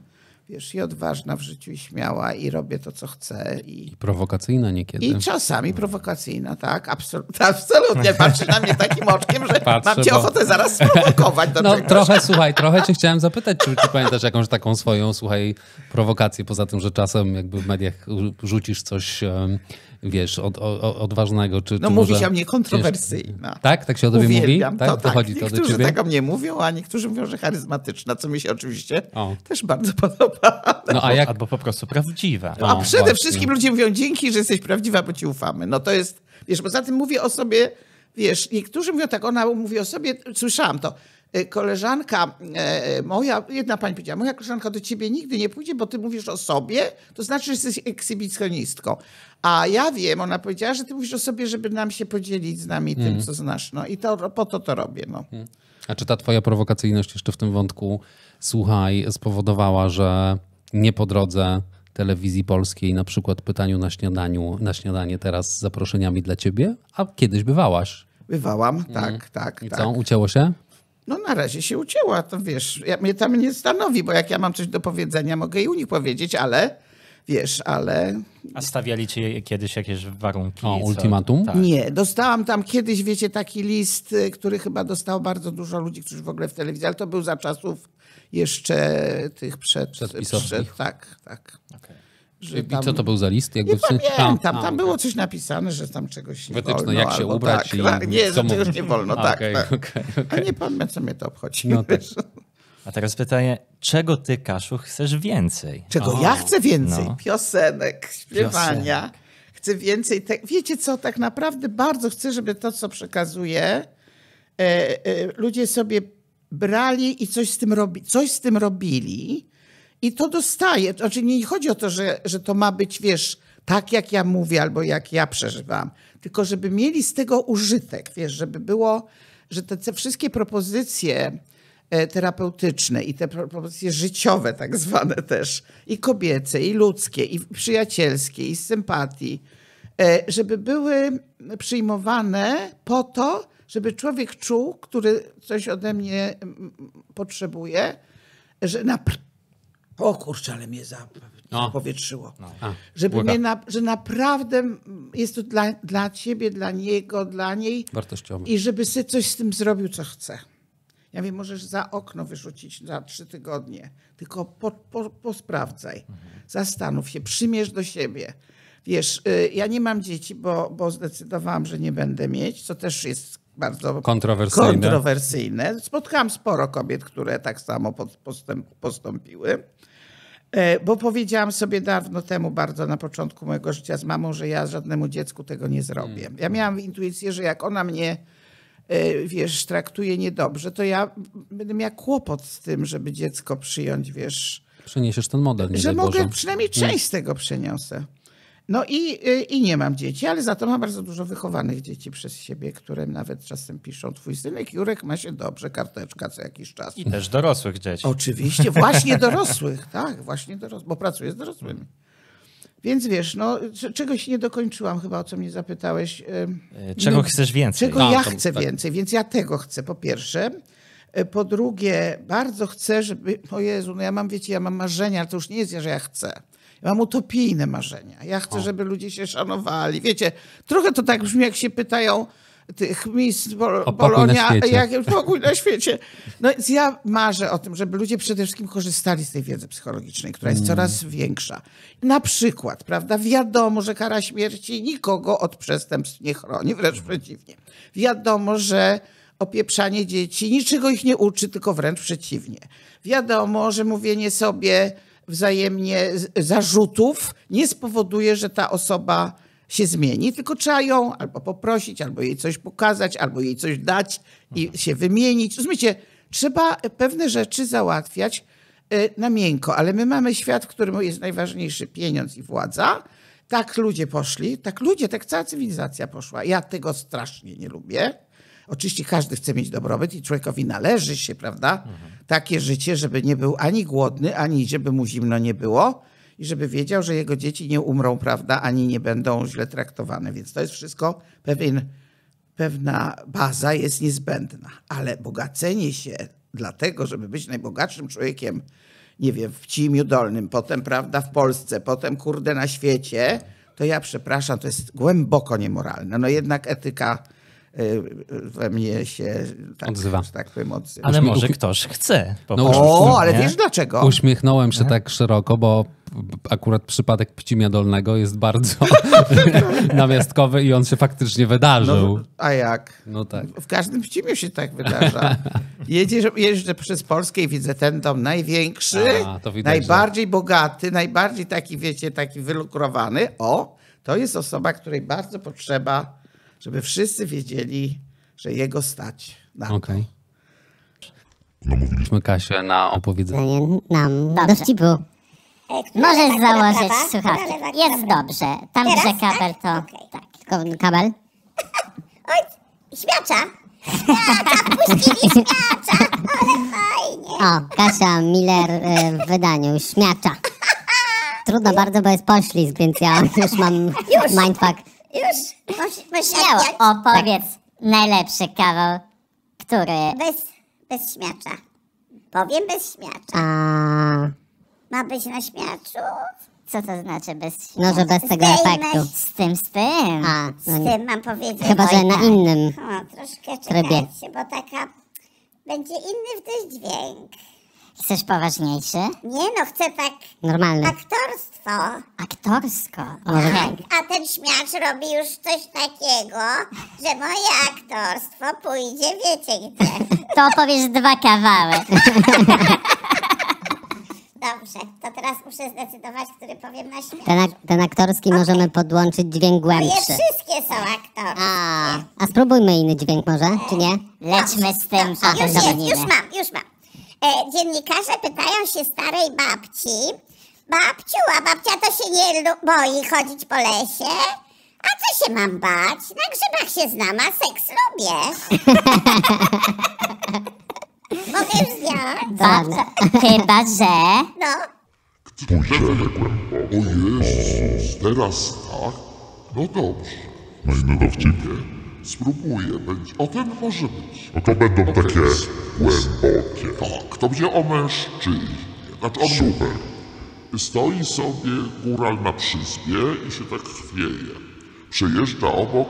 wiesz, i odważna w życiu, i śmiała, i robię to, co chcę. I, Prowokacyjna niekiedy. i czasami prowokacyjna, tak, absolutnie. Absolutnie. Patrzy na mnie takim oczkiem, że Patrzę, mam cię bo- ochotę zaraz sprowokować do No czegoś. trochę, słuchaj, trochę cię chciałem zapytać, czy, czy pamiętasz jakąś taką swoją, słuchaj, prowokację, poza tym, że czasem jakby w mediach rzucisz coś, em, wiesz, od, o, odważnego, czy No czy mówi może... się o mnie kontrowersyjna. Tak? Tak się o tobie Uwielbiam mówi? Tak? to, tak. Dochodzi to do Niektórzy ciebie? tak o mnie mówią, a niektórzy mówią, że charyzmatyczna, co mi się oczywiście O. też bardzo podoba. No a jak... Albo po prostu prawdziwa. No, A przede właśnie. wszystkim ludzie mówią dzięki, że jesteś prawdziwa, bo ci ufamy. No to jest, wiesz, poza tym mówię o sobie, wiesz, niektórzy mówią tak, ona mówi o sobie, słyszałam to, e, koleżanka e, moja, jedna pani powiedziała, moja koleżanka do ciebie nigdy nie pójdzie, bo ty mówisz o sobie, to znaczy, że jesteś ekshibicjonistką. A ja wiem, ona powiedziała, że ty mówisz o sobie, żeby nam się podzielić z nami Mhm. tym, co znasz. No i to, po to to robię, no. A czy ta twoja prowokacyjność jeszcze w tym wątku, słuchaj, spowodowała, że nie po drodze telewizji polskiej, na przykład pytaniu na śniadaniu, na śniadanie teraz z zaproszeniami dla ciebie, a kiedyś bywałaś. Bywałam, tak, tak, Mhm. I tak. co, ucięło się? No na razie się ucięła, to wiesz, ja, mnie tam nie stanowi, bo jak ja mam coś do powiedzenia, mogę i u nich powiedzieć, ale wiesz, ale A stawiali ci kiedyś jakieś warunki? O, ultimatum? Tak. nie. Dostałam tam kiedyś, wiecie, taki list, y, który chyba dostało bardzo dużo ludzi, którzy w ogóle w telewizji, ale to był za czasów jeszcze tych przed... Przedpisowskich. tak, tak. Okej. Że I co to był za list? Jakby Nie w sensie- pamiętam, A, tam a, było coś napisane, że tam czegoś nie Wytyczne, wolno. jak się ubrać tak, i tak, Nie, że czegoś nie wolno, A, tak, okej, tak. okej, A okej. nie pamiętam, co mnie to obchodzi. No tak. A teraz pytanie, czego ty, Kaszu, chcesz więcej? Czego O, ja chcę więcej? no. Piosenek, śpiewania. Piosenek. Chcę więcej. Te... Wiecie co, tak naprawdę bardzo chcę, żeby to, co przekazuję, e, e, ludzie sobie brali i coś z tym, robi... coś z tym robili. I to dostaje. Znaczy nie chodzi o to, że, że to ma być, wiesz, tak jak ja mówię albo jak ja przeżywam, tylko żeby mieli z tego użytek, wiesz, żeby było, że te, te wszystkie propozycje terapeutyczne i te pro- propozycje życiowe tak zwane też, i kobiece, i ludzkie, i przyjacielskie, i z sympatii, e, żeby były przyjmowane po to, żeby człowiek czuł, który coś ode mnie potrzebuje, że na... O kurczę, ale mnie za... No. A, Żeby mnie na, że naprawdę jest to dla, dla ciebie, dla niego, dla niej Wartościowe. i żeby sobie coś z tym zrobił, co chce. Ja wiem, możesz za okno wyrzucić za trzy tygodnie, tylko po, po, posprawdzaj, zastanów się, przymierz do siebie. Wiesz, y, ja nie mam dzieci, bo, bo zdecydowałam, że nie będę mieć, co też jest bardzo Kontrowersyjne. kontrowersyjne. Spotkałam sporo kobiet, które tak samo postęp, postąpiły. E, Bo powiedziałam sobie dawno temu, bardzo na początku mojego życia z mamą, że ja żadnemu dziecku tego nie zrobię. Ja miałam intuicję, że jak ona mnie, wiesz, traktuje niedobrze, to ja będę miała kłopot z tym, żeby dziecko przyjąć, wiesz, Przeniesiesz ten model, nie że mogę Boże. Przynajmniej część z tego przeniosę. No i, y, i nie mam dzieci, ale za to mam bardzo dużo wychowanych dzieci przez siebie, które nawet czasem piszą, twój synek Jurek ma się dobrze, karteczka co jakiś czas. I też dorosłych dzieci. Oczywiście, właśnie dorosłych, tak, właśnie dorosłych, bo pracuję z dorosłymi. Więc wiesz, no, czegoś nie dokończyłam chyba, o co mnie zapytałeś. E, Czego no, chcesz więcej? Czego A, ja to chcę tak. więcej, więc ja tego chcę po pierwsze. E, Po drugie, bardzo chcę, żeby, o Jezu, no ja mam, wiecie, ja mam marzenia, ale to już nie jest, że ja chcę. Ja mam utopijne marzenia. Ja chcę, żeby ludzie się szanowali. Wiecie, trochę to tak brzmi, jak się pytają tych Pol- O pokój na jak pokój na świecie. No więc ja marzę o tym, żeby ludzie przede wszystkim korzystali z tej wiedzy psychologicznej, która jest coraz większa. Na przykład, prawda, wiadomo, że kara śmierci nikogo od przestępstw nie chroni, wręcz przeciwnie. Wiadomo, że opieprzanie dzieci niczego ich nie uczy, tylko wręcz przeciwnie. Wiadomo, że mówienie sobie wzajemnie zarzutów nie spowoduje, że ta osoba się zmieni, tylko trzeba ją albo poprosić, albo jej coś pokazać, albo jej coś dać i się wymienić. Rozumiecie, trzeba pewne rzeczy załatwiać e, na miękko, ale my mamy świat, w którym jest najważniejszy pieniądz i władza. Tak ludzie poszli, tak ludzie, tak cała cywilizacja poszła. Ja tego strasznie nie lubię. Oczywiście każdy chce mieć dobrobyt i człowiekowi należy się, prawda, takie życie, żeby nie był ani głodny, ani żeby mu zimno nie było i żeby wiedział, że jego dzieci nie umrą, prawda, ani nie będą źle traktowane. Więc to jest wszystko pewien, pewna baza jest niezbędna. Ale bogacenie się dlatego, żeby być najbogatszym człowiekiem, nie wiem, w Cimiu Dolnym, potem, prawda, w Polsce, potem, kurde, na świecie, to ja przepraszam, to jest głęboko niemoralne. No jednak etyka we mnie się tak, Odzywa. że tak powiem, odzywa. Ale może ktoś chce. Po No, prostu, O, ale wiesz dlaczego? Uśmiechnąłem się tak szeroko, bo akurat przypadek Pcimia Dolnego jest bardzo namiastkowy i on się faktycznie wydarzył. No, a jak? No tak. W każdym Pcimiu się tak wydarza. Jedziesz, jeżdżę przez Polskę i widzę ten dom największy, A, to widać, najbardziej bogaty, najbardziej taki, wiecie, taki wylukrowany. O, to jest osoba, której bardzo potrzeba, żeby wszyscy wiedzieli, że jego stać na to. Okej. Namówiliśmy Kasię na opowiedzenie. Nam dowcipu. Możesz założyć słuchawki. Jest dobrze. Tam, Teraz, gdzie tak? kabel to... Okej. Tak, tylko kabel. Oj, śmiacza. Śmiacza, puścili śmiacza. Ale fajnie. O, Kasia Miller y, w wydaniu Śmiacza. Trudno bardzo, bo jest poślizg, więc ja już mam mindfuck. Już, śmiać. opowiedz najlepszy kawał, który... Bez, bez śmiacza. Powiem bez śmiacza. A, Ma być na śmiaczu. co to znaczy bez... No, że bez tego Zdejmę efektu. Z tym, z tym. A, z no tym mam powiedzieć. Chyba, że na tak. innym O, troszkę trybie. czekajcie, bo taka... Będzie inny wtedy dźwięk. Chcesz poważniejszy? Nie no, chcę tak... Normalny. Aktorstwo. Aktorsko. Może Tak, a ten śmiacz robi już coś takiego, że moje aktorstwo pójdzie, wiecie gdzie. To opowiesz dwa kawały. Dobrze, to teraz muszę zdecydować, który powiem na śmiech. Ten, ak- ten aktorski możemy podłączyć dźwięk Moje głębszy. wszystkie są aktorskie. A, a spróbujmy inny dźwięk może, czy nie? Lećmy z tym, Dobrze, a już, jest, już mam, już mam. E, dziennikarze pytają się starej babci, babciu, a babcia to się nie boi chodzić po lesie? A co się mam bać? Na grzybach się znam, a seks lubię. Mogę już zdjąć? Dobrze. Chyba, że... No, Spojrzenie głęboko. O Jezus, teraz tak? No dobrze. No i dowcip. Spróbuję. Będzie... O ten może być. No to będą takie głębokie. Tak, to będzie o mężczyźnie. Znaczy o Super. Stoi sobie góral na przyspie i się tak chwieje. Przejeżdża obok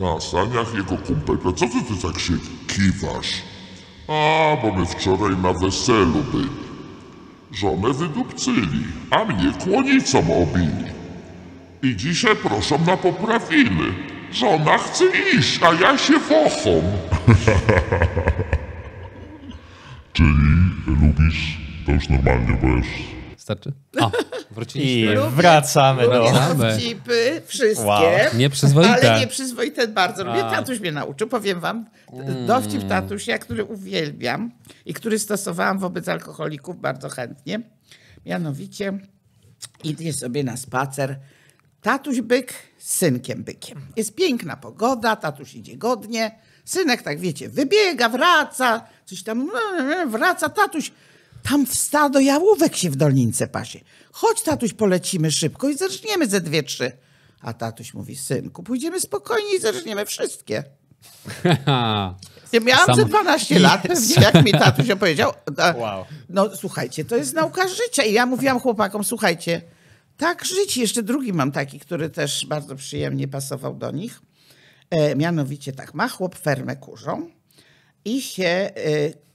na saniach jego kumpel. Co ty, ty tak się kiwasz? A, bo my wczoraj na weselu byli. Żonę wydupcyli, a mnie kłonicą obili. I dzisiaj proszą na poprawiny. Żona chce iść, a ja się wochom. Czyli lubisz, to już normalnie, bo już Starczy? I wróciliśmy. wracamy do... Dawaj. dowcipy, wszystkie. Wow. Nieprzyzwoite. Ale nieprzyzwoite bardzo lubię. A. Tatuś mnie nauczył, powiem wam. Dowcip tatusia, który uwielbiam i który stosowałam wobec alkoholików bardzo chętnie. Mianowicie idzie sobie na spacer tatuś byk z synkiem bykiem. Jest piękna pogoda, tatuś idzie godnie. Synek, tak wiecie, wybiega, wraca, coś tam wraca. Tatuś tam w stado jałówek się w dolnince pasie. Chodź, tatuś, polecimy szybko i zaczniemy ze dwie, trzy. A tatuś mówi, synku, pójdziemy spokojnie i zaczniemy wszystkie. Ja miałam Sam- ze 12 lat, pewnie jak mi tatuś opowiedział. Wow. No słuchajcie, to jest nauka życia. I ja mówiłam chłopakom, słuchajcie, tak żyć. Jeszcze drugi mam taki, który też bardzo przyjemnie pasował do nich. E, mianowicie tak, ma chłop fermę kurzą i się e,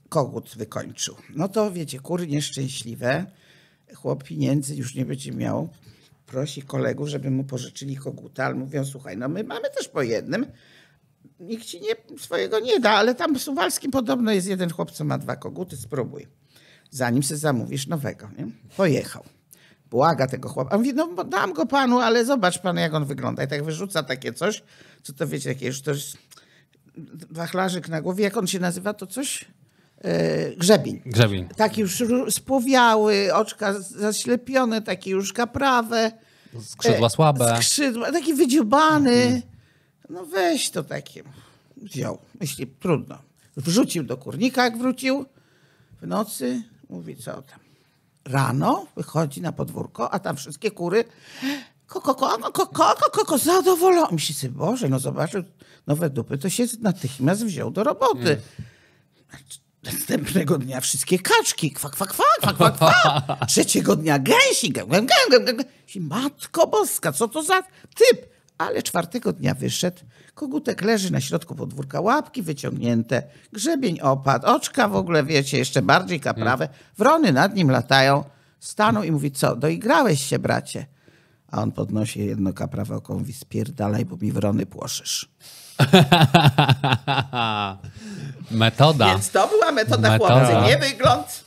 kogut wykończył. No to wiecie, kury nieszczęśliwe. Chłop pieniędzy już nie będzie miał. Prosi kolegów, żeby mu pożyczyli koguta, ale mówią, słuchaj, no my mamy też po jednym nikt ci nie, swojego nie da, ale tam w Suwalskim podobno jest jeden chłop, co ma dwa koguty, spróbuj. Zanim sobie zamówisz nowego, nie? Pojechał. Błaga tego chłopa. A mówi, no dam go panu, ale zobacz pan, jak on wygląda. I tak wyrzuca takie coś, co to wiecie, jakie już to jest wachlarzyk na głowie. Jak on się nazywa, to coś? E, grzebień. Grzebień. Taki już spłowiały, oczka zaślepione, takie już kaprawe. Skrzydła słabe. Skrzydła, taki wydziubany. No weź to takie. Wziął. Myśli, trudno. Wrzucił do kurnika, jak wrócił w nocy. Mówi, co tam. Rano wychodzi na podwórko, a tam wszystkie kury koko, koko, koko, koko, zadowolone. Myśli sobie, Boże, no zobaczył nowe dupy, to się natychmiast wziął do roboty. Następnego dnia wszystkie kaczki, kwa, kwa, kwa, kwa, kwa, kwa. Trzeciego dnia gęsi, gę, gę, gę, gę, gę. Matko boska, co to za typ? Ale czwartego dnia wyszedł, kogutek leży na środku podwórka, łapki wyciągnięte, grzebień opadł, oczka w ogóle, wiecie, jeszcze bardziej kaprawe, wrony nad nim latają. Stanął i mówi, co, doigrałeś się, bracie? A on podnosi jedno kaprawe oko, mówi, spierdalaj, bo mi wrony płoszysz. Metoda. Więc to była metoda, Metoda. chłopcy. Nie wygląd,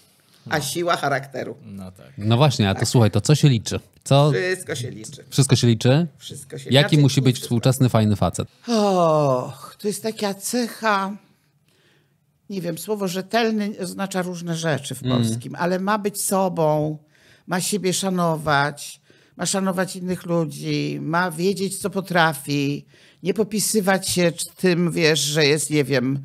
a siła charakteru. No tak. No właśnie, a to słuchaj, to co się liczy? Co? Wszystko się liczy. Wszystko się liczy? Wszystko się Jaki Inaczej musi być wszystko. współczesny, fajny facet? Och, to jest taka cecha. Nie wiem, słowo rzetelny oznacza różne rzeczy w polskim, ale ma być sobą, ma siebie szanować, ma szanować innych ludzi, ma wiedzieć, co potrafi, nie popisywać się tym, wiesz, że jest, nie wiem,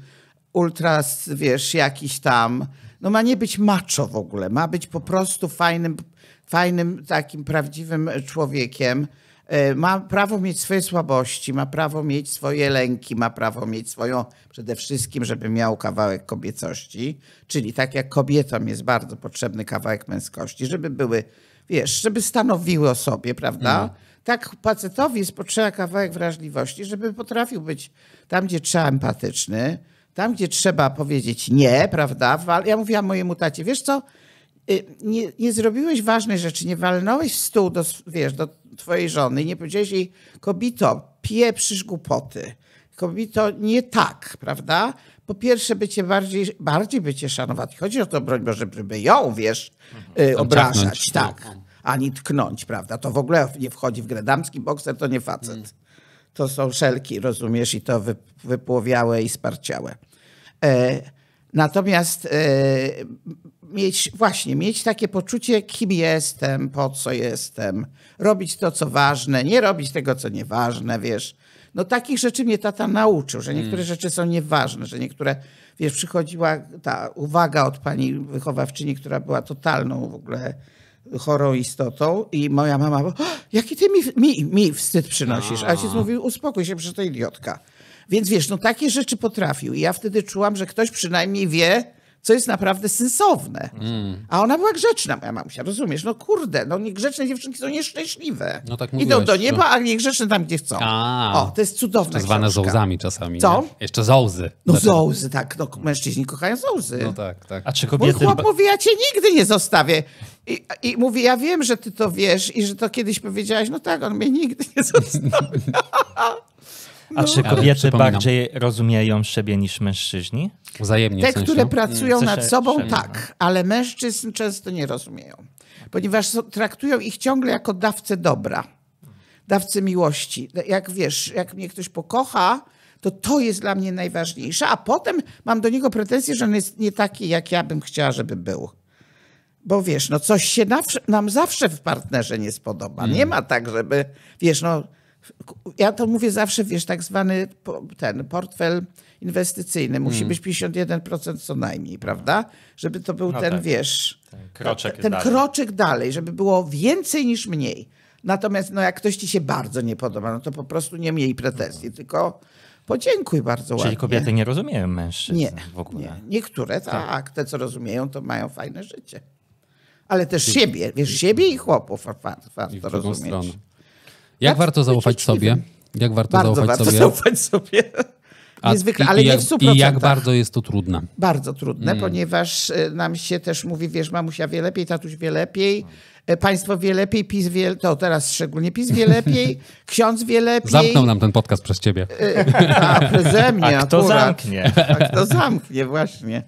ultras, wiesz, jakiś tam. No ma nie być macho w ogóle, ma być po prostu fajnym, fajnym takim prawdziwym człowiekiem. E, Ma prawo mieć swoje słabości, ma prawo mieć swoje lęki, ma prawo mieć swoją, przede wszystkim, żeby miał kawałek kobiecości, czyli tak jak kobietom jest bardzo potrzebny kawałek męskości, żeby były, wiesz, żeby stanowiły o sobie, prawda? Tak facetowi jest potrzeba kawałek wrażliwości, żeby potrafił być tam, gdzie trzeba empatyczny, tam, gdzie trzeba powiedzieć nie, prawda? Ja mówiłam mojemu tacie, wiesz co, y, nie, nie zrobiłeś ważnej rzeczy, nie walnąłeś w stół do, wiesz, do twojej żony i nie powiedziałeś jej, kobito, pieprzysz głupoty. Kobito, nie tak, prawda? Po pierwsze, by cię bardziej, bardziej by cię szanować. Chodzi o to, broń Boże, żeby ją, wiesz, y, obrażać, ciachnąć. tak. Ani tknąć, prawda? To w ogóle nie wchodzi w grę. Damski bokser to nie facet. To są szelki, rozumiesz, i to wy, wypłowiałe i sparciałe. E, natomiast e, mieć, właśnie, mieć takie poczucie, kim jestem, po co jestem, robić to, co ważne, nie robić tego, co nieważne, wiesz. No takich rzeczy mnie tata nauczył, że niektóre rzeczy są nieważne, że niektóre, wiesz, przychodziła ta uwaga od pani wychowawczyni, która była totalną w ogóle chorą istotą i moja mama, "O, jaki ty mi, mi, mi wstyd przynosisz. A ojciec mówił, uspokój się, przecież to idiotka. Więc wiesz, no takie rzeczy potrafił. I ja wtedy czułam, że ktoś przynajmniej wie, co jest naprawdę sensowne. A ona była grzeczna, moja mamusia, rozumiesz? No kurde, no niegrzeczne dziewczynki są nieszczęśliwe. No tak Idą mówiłeś, do nieba, że- a niegrzeczne tam, gdzie chcą. A. o, to jest cudowna To zwane zołzami czasami. Co? Nie? Jeszcze zołzy. No Dlaczego? zołzy, tak. No, mężczyźni kochają zołzy. No tak, tak. A czy Mój kobiety... chłop mówi, ja cię nigdy nie zostawię. I, I mówi, ja wiem, że ty to wiesz i że to kiedyś powiedziałaś. No tak, on mnie nigdy nie zostawi. A czy Ale kobiety bardziej rozumieją siebie niż mężczyźni? Wzajemnie Te, w sensie. które pracują nad sobą, tak, ale mężczyzn często nie rozumieją. Ponieważ traktują ich ciągle jako dawcę dobra, dawcę miłości. Jak wiesz, jak mnie ktoś pokocha, to to jest dla mnie najważniejsze, a potem mam do niego pretensje, że on jest nie taki, jak ja bym chciała, żeby był. Bo wiesz, no coś się nam zawsze w partnerze nie spodoba. Nie ma tak, żeby, wiesz, no ja to mówię zawsze, wiesz, tak zwany ten portfel inwestycyjny musi być 51% co najmniej, prawda? Żeby to był No ten, tak. wiesz, kroczek ten dalej. kroczek dalej, żeby było więcej niż mniej. Natomiast no, jak ktoś ci się bardzo nie podoba, no to po prostu nie miej pretensji, tylko podziękuj bardzo ładnie. Czyli kobiety nie rozumieją mężczyzn Nie, w ogóle. nie. Niektóre tak, te co rozumieją, to mają fajne życie. Ale też siebie, wiesz, siebie i chłopów wa- wa- I warto rozumieć. stronę. Jak Tak, warto zaufać sobie? Jak warto Bardzo zaufać warto sobie? zaufać sobie. A- Niezwykle, i- ale i nie jak, w 100%. I jak bardzo jest to trudne. Bardzo trudne, Mm. ponieważ y, nam się też mówi, wiesz, mamusia wie lepiej, tatuś wie lepiej, y, państwo wie lepiej, PiS wie, to teraz szczególnie PiS wie lepiej, ksiądz wie lepiej. Zamknął nam ten podcast przez ciebie. A, przeze mnie A kto akurat. zamknie? A kto zamknie, właśnie.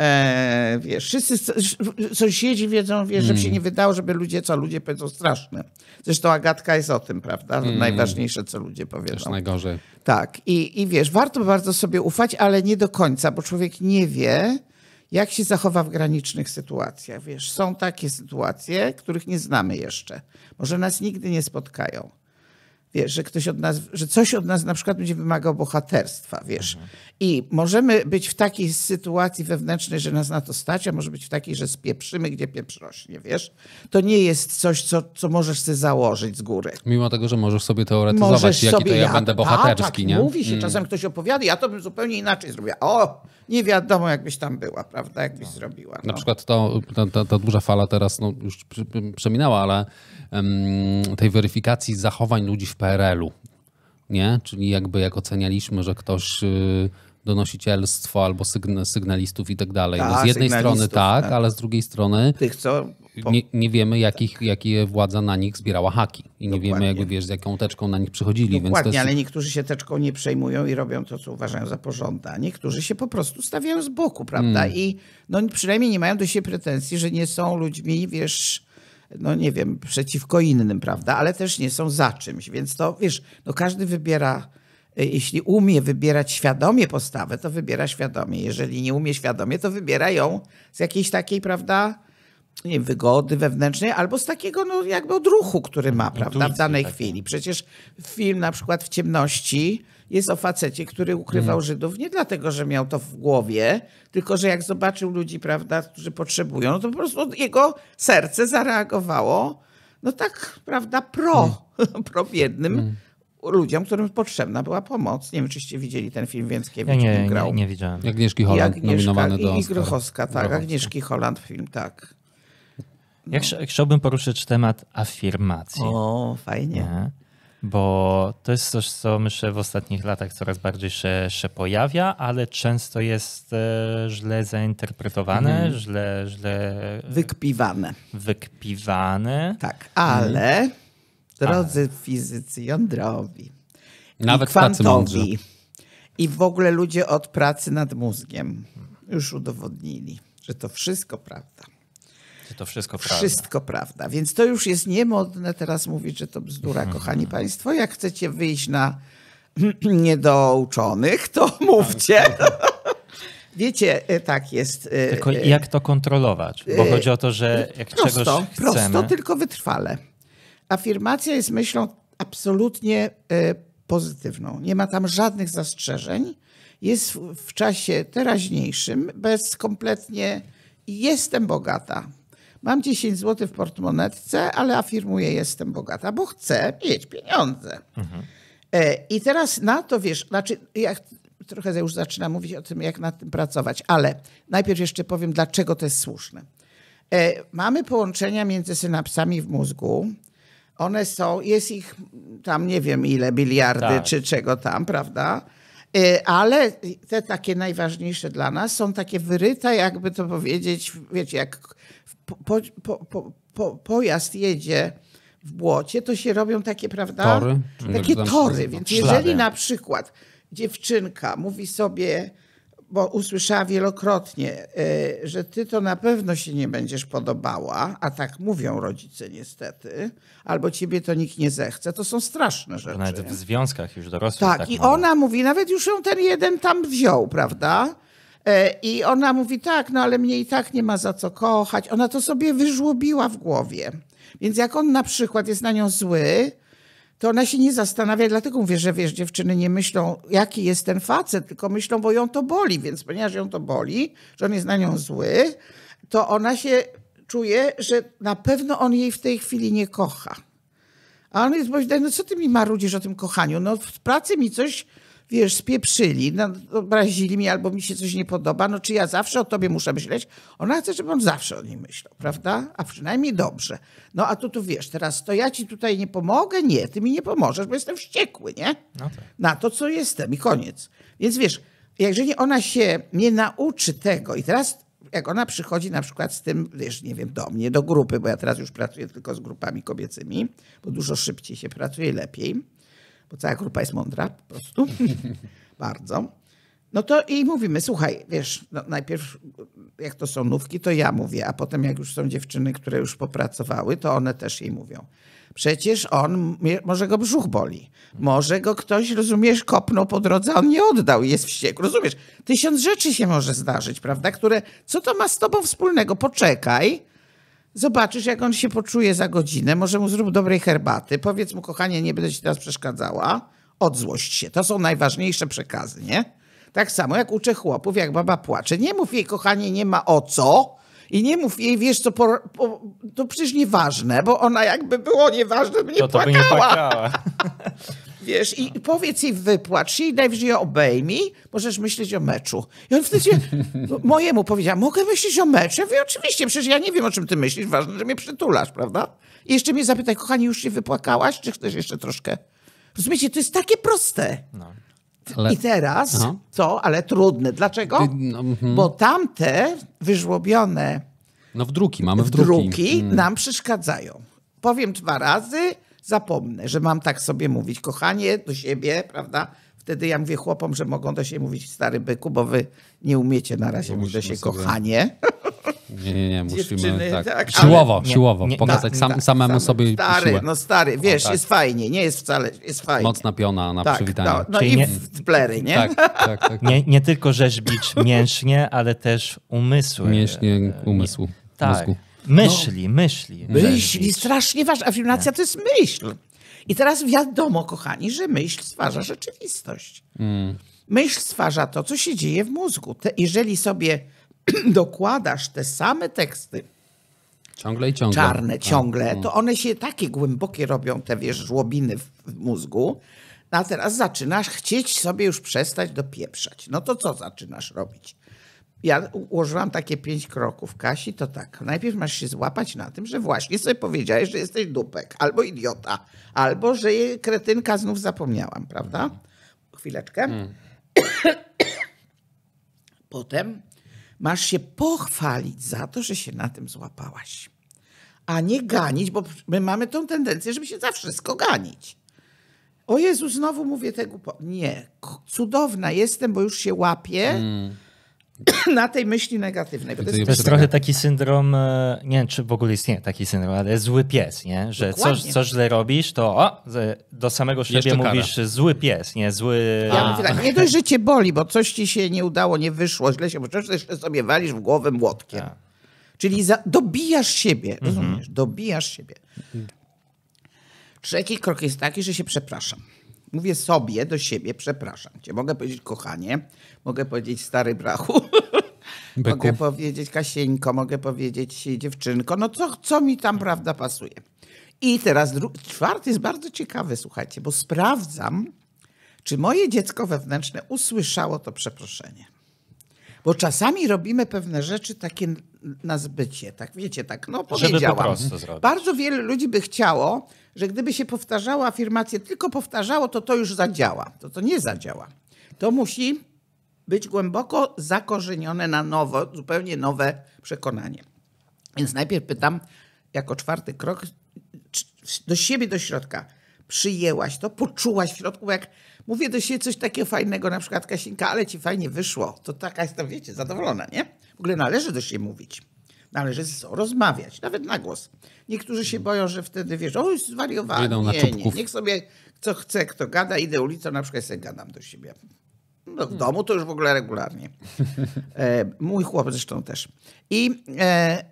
E, wiesz, wszyscy sąsiedzi wiedzą, wiesz, żeby się nie wydało, żeby ludzie, co ludzie powiedzą straszne. Zresztą Agatka jest o tym, prawda? Najważniejsze, co ludzie Też powiedzą. najgorzej. Tak, i, i wiesz, warto bardzo sobie ufać, ale nie do końca, bo człowiek nie wie, jak się zachowa w granicznych sytuacjach. Wiesz, są takie sytuacje, których nie znamy jeszcze. Może nas nigdy nie spotkają. Wiesz, że ktoś od nas, że coś od nas na przykład będzie wymagał bohaterstwa, wiesz. I możemy być w takiej sytuacji wewnętrznej, że nas na to stać, a może być w takiej, że spieprzymy, gdzie pieprz rośnie, wiesz. To nie jest coś, co, co możesz sobie założyć z góry. Mimo tego, że możesz sobie teoretyzować, jaki to ja, będę bohaterski, tak, nie? Mówi się, czasem ktoś opowiada, ja to bym zupełnie inaczej zrobiła. O, nie wiadomo, jakbyś tam była, prawda, jakbyś zrobiła. Na No. przykład to, ta, ta, ta duża fala teraz no, już przeminęła, ale tej weryfikacji zachowań ludzi w PRL-u, nie? Czyli jakby jak ocenialiśmy, że ktoś y, donosicielstwo albo sygn- sygnalistów i tak dalej. No, Tak, z jednej strony tak, tak. ale z drugiej strony Tych, co... Po... nie, nie wiemy, jakich, jakie władza na nich zbierała haki. I nie wiemy, Dokładnie. jakby wiesz, z jaką teczką na nich przychodzili. Dokładnie, jest, ale niektórzy się teczką nie przejmują i robią to, co uważają za porządne, a niektórzy się po prostu stawiają z boku, prawda? Hmm. I no, przynajmniej nie mają do siebie pretensji, że nie są ludźmi, wiesz, no nie wiem, przeciwko innym, prawda? Ale też nie są za czymś, więc to, wiesz, no każdy wybiera, y, jeśli umie wybierać świadomie postawę, to wybiera świadomie. Jeżeli nie umie świadomie, to wybiera ją z jakiejś takiej, prawda, nie wiem, wygody wewnętrznej, albo z takiego no, jakby odruchu, który ma, prawda, w danej takiej. chwili. Przecież film na przykład w ciemności jest o facecie, który ukrywał Żydów nie dlatego, że miał to w głowie, tylko że jak zobaczył ludzi, prawda, którzy potrzebują, no to po prostu jego serce zareagowało, no tak, prawda, pro, pro biednym ludziom, którym potrzebna była pomoc. Nie wiem, czyście widzieli ten film, więc Ja nie, nie, grał. nie, nie widziałem. Agnieszki I Holland Agnieszka, nominowany do i, i Oscara. Grochowska, tak, Grochowska. Agnieszki Holland film, tak. Ja chcia- chciałbym poruszyć temat afirmacji. O, fajnie. Nie? Bo to jest coś, co myślę w ostatnich latach coraz bardziej się, się pojawia, ale często jest e, źle zainterpretowane, Mhm. źle, źle Wykpiwane. wykpiwane. Tak, ale drodzy fizycy jądrowi Nawet kwantowi i w ogóle ludzie od pracy nad mózgiem już udowodnili, że to wszystko prawda. To wszystko prawda? Wszystko prawda. Więc to już jest niemodne teraz mówić, że to bzdura, Mhm. kochani państwo. Jak chcecie wyjść na niedouczonych, to mówcie. Wiecie, e, tak jest. e, Tylko e, jak to kontrolować? Bo chodzi o to, że jak prosto, czegoś chcemy... prosto, tylko wytrwale. Afirmacja jest myślą absolutnie pozytywną. Nie ma tam żadnych zastrzeżeń. Jest w czasie teraźniejszym, bez kompletnie jestem bogata. Mam 10 zł w portmonetce, ale afirmuję jestem bogata, bo chcę mieć pieniądze. E, I teraz na to wiesz, znaczy, jak, trochę już zaczynam mówić o tym, jak nad tym pracować, ale najpierw jeszcze powiem, dlaczego to jest słuszne. E, mamy połączenia między synapsami w mózgu. One są, jest ich tam nie wiem ile, biliardy Tak. czy czego tam, prawda? E, Ale te takie najważniejsze dla nas są takie wyryte, jakby to powiedzieć, wiecie, jak po, po, po, po, po, pojazd jedzie w błocie, to się robią takie, prawda? Tory? Takie tory. Więc jeżeli na przykład dziewczynka mówi sobie, bo usłyszała wielokrotnie, y, że ty to na pewno się nie będziesz podobała, a tak mówią rodzice niestety, albo ciebie to nikt nie zechce, to są straszne rzeczy. Nawet w związkach już dorosłych. Tak, i mówią. ona mówi, nawet już ją ten jeden tam wziął, prawda? E, I ona mówi tak, no ale mnie i tak nie ma za co kochać. Ona to sobie wyżłobiła w głowie. Więc jak on na przykład jest na nią zły, to ona się nie zastanawia, dlatego mówię, że wiesz, dziewczyny nie myślą, jaki jest ten facet, tylko myślą, bo ją to boli, więc ponieważ ją to boli, że on jest na nią zły, to ona się czuje, że na pewno on jej w tej chwili nie kocha. A on jest powiedział, no co ty mi marudzisz o tym kochaniu? No w pracy mi coś, wiesz, spieprzyli, no, obrazili mi albo mi się coś nie podoba, no czy ja zawsze o tobie muszę myśleć? Ona chce, żeby on zawsze o niej myślał, prawda? A przynajmniej dobrze. No a tu, tu wiesz, teraz to ja ci tutaj nie pomogę? Nie, ty mi nie pomożesz, bo jestem wściekły, nie? No tak. Na to, co jestem i koniec. Więc wiesz, jeżeli ona się nie nauczy tego i teraz jak ona przychodzi na przykład z tym, wiesz, nie wiem, do mnie, do grupy, bo ja teraz już pracuję tylko z grupami kobiecymi, bo dużo szybciej się pracuje, lepiej, bo cała grupa jest mądra po prostu. Bardzo. No to i mówimy, słuchaj, wiesz, no najpierw jak to są nówki, to ja mówię, a potem jak już są dziewczyny, które już popracowały, to one też jej mówią. Przecież on, może go brzuch boli. Może go ktoś, rozumiesz, kopnął po drodze, on nie oddał i jest wściekły. Rozumiesz? Tysiąc rzeczy się może zdarzyć, prawda? Które, co to ma z tobą wspólnego? Poczekaj, Zobaczysz, jak on się poczuje za godzinę. Może mu zrób dobrej herbaty. Powiedz mu, kochanie, nie będę ci teraz przeszkadzała. Odzłość się. To są najważniejsze przekazy, nie? Tak samo jak uczę chłopów, jak baba płacze. Nie mów jej, kochanie, nie ma o co. I nie mów jej, wiesz co, po, po, to przecież nieważne, bo ona jakby było nieważne, by nie To to by płakała. nie płakała. Wiesz, i powiedz jej, wypłacz się i najwyżej ją obejmij, możesz myśleć o meczu. I on wtedy mojemu powiedział, mogę myśleć o meczu? Ja mówię, oczywiście, przecież ja nie wiem, o czym ty myślisz, ważne, że mnie przytulasz, prawda? I jeszcze mnie zapytaj, kochani, już się wypłakałaś, czy chcesz jeszcze troszkę? Rozumiecie, to jest takie proste. Ale- I teraz, Aha. co, ale trudne. Dlaczego? Ty- no, mhm. Bo tamte wyżłobione No w druki, mamy w druki Mm. nam przeszkadzają. Powiem dwa razy, zapomnę, że mam tak sobie mówić. Kochanie, do siebie, prawda? Wtedy ja mówię chłopom, że mogą do siebie mówić stary byku, bo wy nie umiecie na razie mówić do siebie sobie- kochanie. Nie, nie, nie, musimy tak, tak, siłowo, ale- siłowo, nie- nie- pokazać Tak, sam, tak, samemu same- sobie Stary, siłę. no stary, wiesz, tak. jest fajnie, nie jest wcale, jest fajnie. Mocna piona na tak, przywitanie. No, no Czyli i nie- w plery, nie? Tak, tak, tak. Nie, nie tylko rzeźbić mięśnie, ale też umysły. Mięśnie umysłu, Tak. mózgu. Myśli, myśli. Myśli, rzeźbić. strasznie ważna. Afirmacja to jest myśl. I teraz wiadomo, kochani, że myśl stwarza rzeczywistość. Myśl stwarza to, co się dzieje w mózgu. Te, jeżeli sobie dokładasz te same teksty Ciągle i ciągle. czarne Tak. ciągle, to one się takie głębokie robią, te wiesz, żłobiny w, w mózgu. A teraz zaczynasz chcieć sobie już przestać dopieprzać. No to co zaczynasz robić? Ja ułożyłam takie pięć kroków, Kasi, to tak. Najpierw masz się złapać na tym, że właśnie sobie powiedziałeś, że jesteś dupek, albo idiota, albo że kretynka znów zapomniałam, prawda? Chwileczkę. Potem masz się pochwalić za to, że się na tym złapałaś. A nie ganić, bo my mamy tą tendencję, żeby się za wszystko ganić. O Jezu, znowu mówię tego. Nie, cudowna jestem, bo już się łapię na tej myśli negatywnej. Bo to To jest To jest trochę taki syndrom, e, nie wiem czy w ogóle istnieje taki syndrom, ale zły pies, nie? Że co, Dokładnie. co źle robisz, to o, do samego siebie Jeszcze kara. mówisz zły pies, nie? Zły... Ja mówię tak, nie dość, że cię boli, bo coś ci się nie udało, nie wyszło, źle się to jeszcze sobie walisz w głowę młotkiem. Tak. Czyli za, dobijasz siebie, rozumiesz? Dobijasz siebie. Trzeci krok jest taki, że się przepraszam. Mówię sobie do siebie, przepraszam cię. Mogę powiedzieć kochanie, mogę powiedzieć stary brachu, Byku. mogę powiedzieć Kasieńko, mogę powiedzieć dziewczynko, no co, co mi tam prawda pasuje. I teraz czwarty jest bardzo ciekawy, słuchajcie, bo sprawdzam, czy moje dziecko wewnętrzne usłyszało to przeproszenie. Bo czasami robimy pewne rzeczy takie na zbycie, tak wiecie, tak no po powiedziałam. zrobić. Bardzo wiele ludzi by chciało, że gdyby się powtarzało afirmację, tylko powtarzało, to to już zadziała. To to nie zadziała. To musi być głęboko zakorzenione na nowo, zupełnie nowe przekonanie. Więc najpierw pytam, jako czwarty krok, do siebie, do środka. Przyjęłaś to, poczułaś w środku, bo jak mówię do siebie coś takiego fajnego, na przykład Kasinka, ale ci fajnie wyszło, to taka jestem, wiecie, zadowolona, nie? W ogóle należy do siebie mówić. Należy ze sobą rozmawiać, nawet na głos. Niektórzy się boją, że wtedy, wiesz, o, jest zwariowany. Wyjdą na nie, nie, niech sobie kto chce, kto gada, idę ulicą, na przykład sobie gadam do siebie. No, w domu to już w ogóle regularnie. E, mój chłop zresztą też. I e,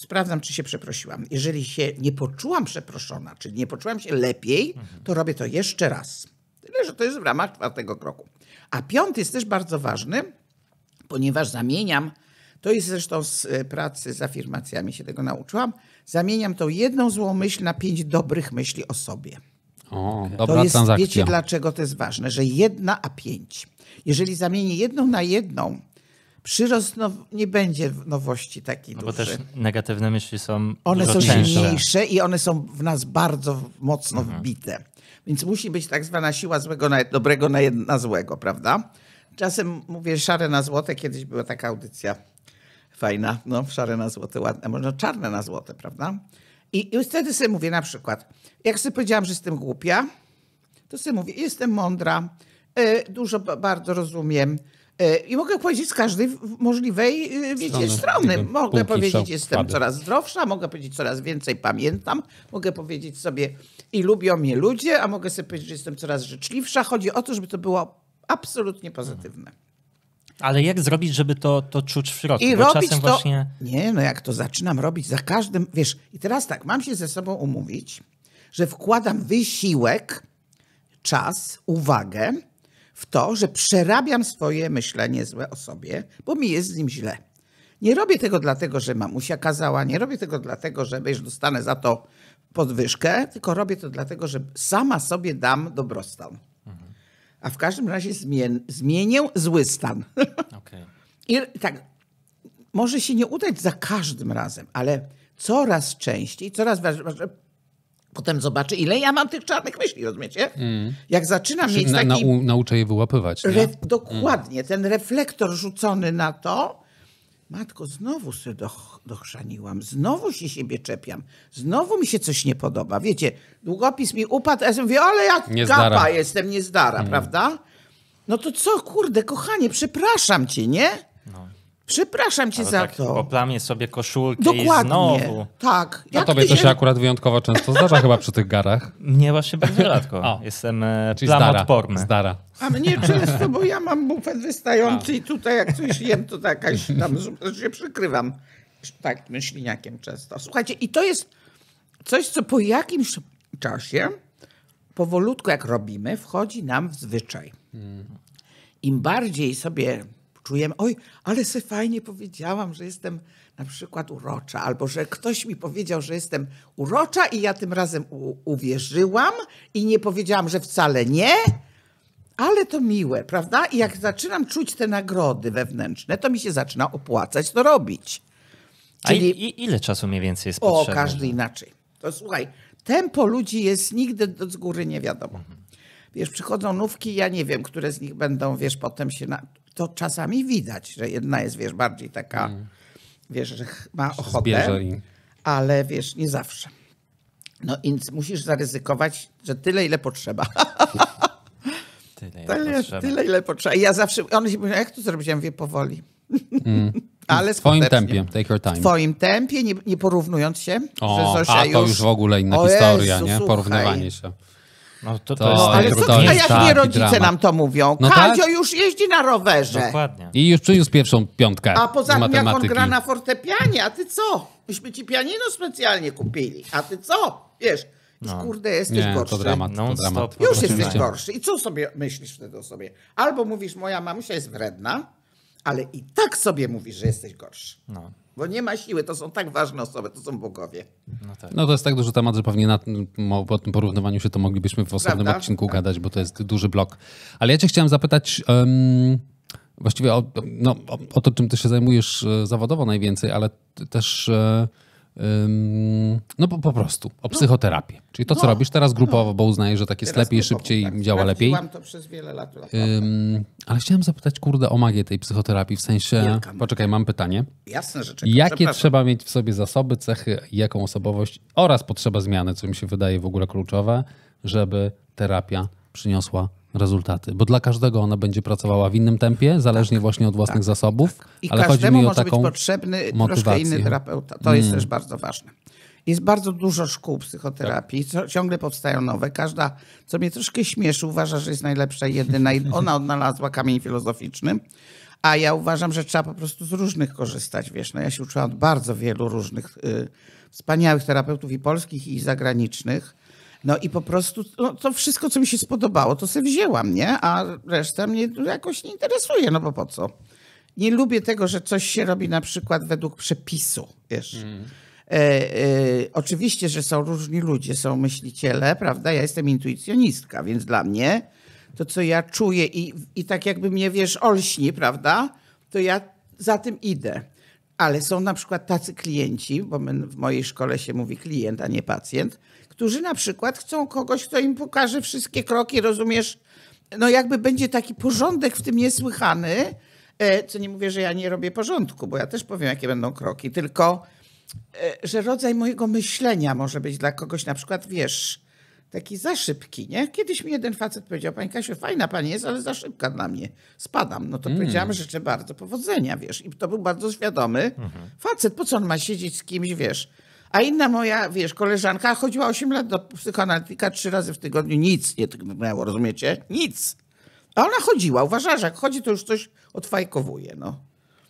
sprawdzam, czy się przeprosiłam. Jeżeli się nie poczułam przeproszona, czy nie poczułam się lepiej, to robię to jeszcze raz. Tyle, że to jest w ramach czwartego kroku. A piąty jest też bardzo ważny, ponieważ zamieniam, to jest zresztą z e, pracy z afirmacjami się tego nauczyłam, zamieniam tą jedną złą myśl na pięć dobrych myśli o sobie. O, dobra to jest, transakcja. wiecie dlaczego to jest ważne, że jedna a pięć. Jeżeli zamienię jedną na jedną, przyrost now, nie będzie w nowości taki No bo duży. też negatywne myśli są One dużo są częstsze. silniejsze i one są w nas bardzo mocno wbite. Więc musi być tak zwana siła złego na, dobrego na, na złego, prawda? Czasem mówię szare na złote. Kiedyś była taka audycja fajna, no szare na złote, ładne, może czarne na złote, prawda? I, I wtedy sobie mówię na przykład, jak sobie powiedziałam, że jestem głupia, to sobie mówię, jestem mądra, e, dużo ba- bardzo rozumiem. e, I mogę powiedzieć z każdej możliwej, e, wiecie, Strony. strony. Mogę powiedzieć, jestem wkłady. coraz zdrowsza, mogę powiedzieć, coraz więcej pamiętam, mogę powiedzieć sobie i lubią mnie ludzie, a mogę sobie powiedzieć, że jestem coraz życzliwsza. Chodzi o to, żeby to było absolutnie pozytywne. Ale jak zrobić, żeby to, to czuć w środku? I Bo robić czasem to. właśnie... Nie, no jak to zaczynam robić za każdym. Wiesz, i teraz tak, mam się ze sobą umówić, że wkładam wysiłek, czas, uwagę w to, że przerabiam swoje myślenie złe o sobie, bo mi jest z nim źle. Nie robię tego dlatego, że mamusia kazała, nie robię tego dlatego, że wiesz, dostanę za to podwyżkę, tylko robię to dlatego, że sama sobie dam dobrostan. A w każdym razie zmien- zmienię zły stan. Okej. I tak, może się nie udać za każdym razem, ale coraz częściej, coraz ważniejsze. Potem zobaczę, ile ja mam tych czarnych myśli, rozumiecie? Jak zaczynam mieć Na, taki... nau, nauczę je wyłapywać. Re- dokładnie, ten reflektor rzucony na to, matko, znowu doch, dochrzaniłam, znowu się siebie czepiam, znowu mi się coś nie podoba. Wiecie, długopis mi upadł, a ja mówię, ale ja Niezdara. gapa jestem, niezdara, prawda? No to co, kurde, kochanie, przepraszam cię, nie? Przepraszam cię Ale za tak to. Poplamię sobie koszulkę i Dokładnie. znowu. Tak. A tobie to się akurat wyjątkowo często zdarza chyba przy tych garach. Mnie właśnie bardzo rzadko. O. Jestem e, plamodporny. zdara. A mnie często, bo ja mam bufet wystający i tutaj jak coś jem, to jakaś tam się przykrywam tak myśliniakiem często. Słuchajcie, i to jest coś, co po jakimś czasie, powolutku jak robimy, wchodzi nam w zwyczaj. Im bardziej sobie czujemy, oj, ale se fajnie powiedziałam, że jestem na przykład urocza, albo że ktoś mi powiedział, że jestem urocza i ja tym razem uwierzyłam i nie powiedziałam, że wcale nie, ale to miłe, prawda? I jak zaczynam czuć te nagrody wewnętrzne, to mi się zaczyna opłacać to robić. A Czyli i, i ile czasu mniej więcej jest o, potrzebne? każdy inaczej. To słuchaj, tempo ludzi jest nigdy do- z góry nie wiadomo. Wiesz, przychodzą nówki, ja nie wiem, które z nich będą, wiesz, potem się na... To czasami widać, że jedna jest, wiesz, bardziej taka, wiesz, że ma ochotę, i... ale wiesz, nie zawsze. No więc musisz zaryzykować, że tyle, ile potrzeba. Tyle, ile Tyle, potrzeba. tyle ile potrzeba. I ja zawsze, one się mówią, jak to zrobić? Ja mówię, powoli. Ale W twoim tempie, take your time. W twoim tempie, nie, nie porównując się, O, a to już w ogóle inna O historia, Jezu, nie? słuchaj. Porównywanie się. No to, To to jest jest Ale to co, jest a jak nie rodzice dramat. nam to mówią? No Kadzio tak. już jeździ na rowerze. Dokładnie. I już przyniósł pierwszą piątkę A poza tym jak on gra na fortepianie, a ty co? Myśmy ci pianino specjalnie kupili. A ty co? Wiesz, już kurde jesteś Nie, gorszy. to dramat, to Non-stop. dramat. Już jesteś gorszy. I co sobie myślisz wtedy o sobie? Albo mówisz, moja mamusia jest wredna, ale i tak sobie mówisz, że jesteś gorszy. No. Bo nie ma siły, to są tak ważne osoby, to są bogowie. No to jest tak duży temat, że pewnie na, po tym porównywaniu się to moglibyśmy w osobnym Prawda? odcinku gadać, bo to jest duży blok. Ale ja cię chciałem zapytać em, właściwie o, no, o, o to, czym ty się zajmujesz e, zawodowo najwięcej, ale też e, no po, po prostu o psychoterapię. Czyli to, co No, robisz teraz grupowo, bo uznajesz, że tak jest Teraz lepiej, grupowo, szybciej, tak. działa lepiej. To przez wiele lat. Ym, ale chciałem zapytać, kurde, o magię tej psychoterapii, w sensie, Wielka poczekaj, mam pytanie. Jasne, czekam. Jakie trzeba mieć w sobie zasoby, cechy, jaką osobowość oraz potrzeba zmiany, co mi się wydaje w ogóle kluczowe, żeby terapia przyniosła rezultaty? Bo dla każdego ona będzie pracowała w innym tempie, zależnie właśnie od własnych zasobów, Tak, I ale chodzi każdemu mi o może taką być potrzebny troszkę motywację. inny terapeuta. To jest Mm. też bardzo ważne. Jest bardzo dużo szkół psychoterapii, co- ciągle powstają nowe. Każda, co mnie troszkę śmieszy, uważa, że jest najlepsza jedyna. I ona odnalazła kamień filozoficzny. A ja uważam, że trzeba po prostu z różnych korzystać. Wiesz, no ja się uczyłam od bardzo wielu różnych y, wspaniałych terapeutów i polskich, i zagranicznych. No i po prostu no, to wszystko, co mi się spodobało, to sobie wzięłam, nie? A reszta mnie jakoś nie interesuje, no bo po co? Nie lubię tego, że coś się robi na przykład według przepisu, wiesz. E, e, oczywiście, że są różni ludzie, są myśliciele, prawda? Ja jestem intuicjonistka, więc dla mnie to, co ja czuję i, i tak jakby mnie, wiesz, olśni, prawda? To ja za tym idę. Ale są na przykład tacy klienci, bo my, w mojej szkole się mówi klient, a nie pacjent, którzy na przykład chcą kogoś, kto im pokaże wszystkie kroki, rozumiesz? No jakby będzie taki porządek w tym niesłychany, e, co nie mówię, że ja nie robię porządku, bo ja też powiem, jakie będą kroki, tylko e, że rodzaj mojego myślenia może być dla kogoś na przykład, wiesz, taki za szybki, nie? Kiedyś mi jeden facet powiedział, pani Kasiu, fajna pani jest, ale za szybka dla mnie. Spadam. No to powiedziałam, życzę bardzo powodzenia, wiesz. I to był bardzo świadomy facet. Po co on ma siedzieć z kimś, wiesz? A inna moja, wiesz, koleżanka chodziła 8 lat do psychoanalityka trzy razy w tygodniu, nic nie tknęło, rozumiecie? Nic. A ona chodziła, uważała, że jak chodzi, to już coś odfajkowuje, no.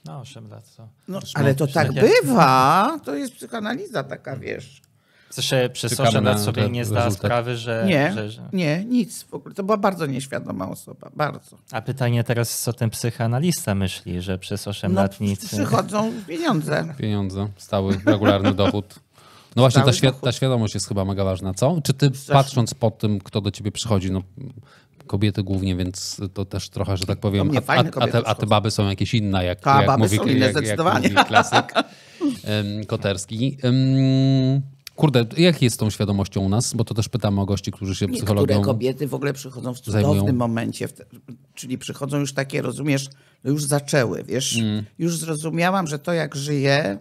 No, 8 lat to. no ale to tak bywa. To jest psychoanaliza taka, wiesz. Zresztą przez Czekamy 8 na lat sobie nie zdała sprawy, że, Nie, że, że... nie, nic w ogóle. To była bardzo nieświadoma osoba, bardzo. A pytanie teraz, co ten psychoanalista myśli, że przez 8 No, lat nic... przychodzą pieniądze. pieniądze, stały, regularny dochód. No właśnie, ta, ta świadomość jest chyba mega ważna, co? Czy ty patrząc po tym, kto do ciebie przychodzi, no kobiety głównie, więc to też trochę, że tak powiem, mnie a, fajne a, a, te, a te baby są jakieś inne, jak, Ta, jak, baby mówi, są inne, jak, jak zdecydowanie. mówi klasyk em, koterski. Em, Kurde, jak jest z tą świadomością u nas? Bo to też pytamy o gości, którzy się Niektóre psychologią... kobiety w ogóle przychodzą w cudownym zajmują. momencie, te, czyli przychodzą już takie, rozumiesz, no już zaczęły, wiesz, Mm. już zrozumiałam, że to jak żyję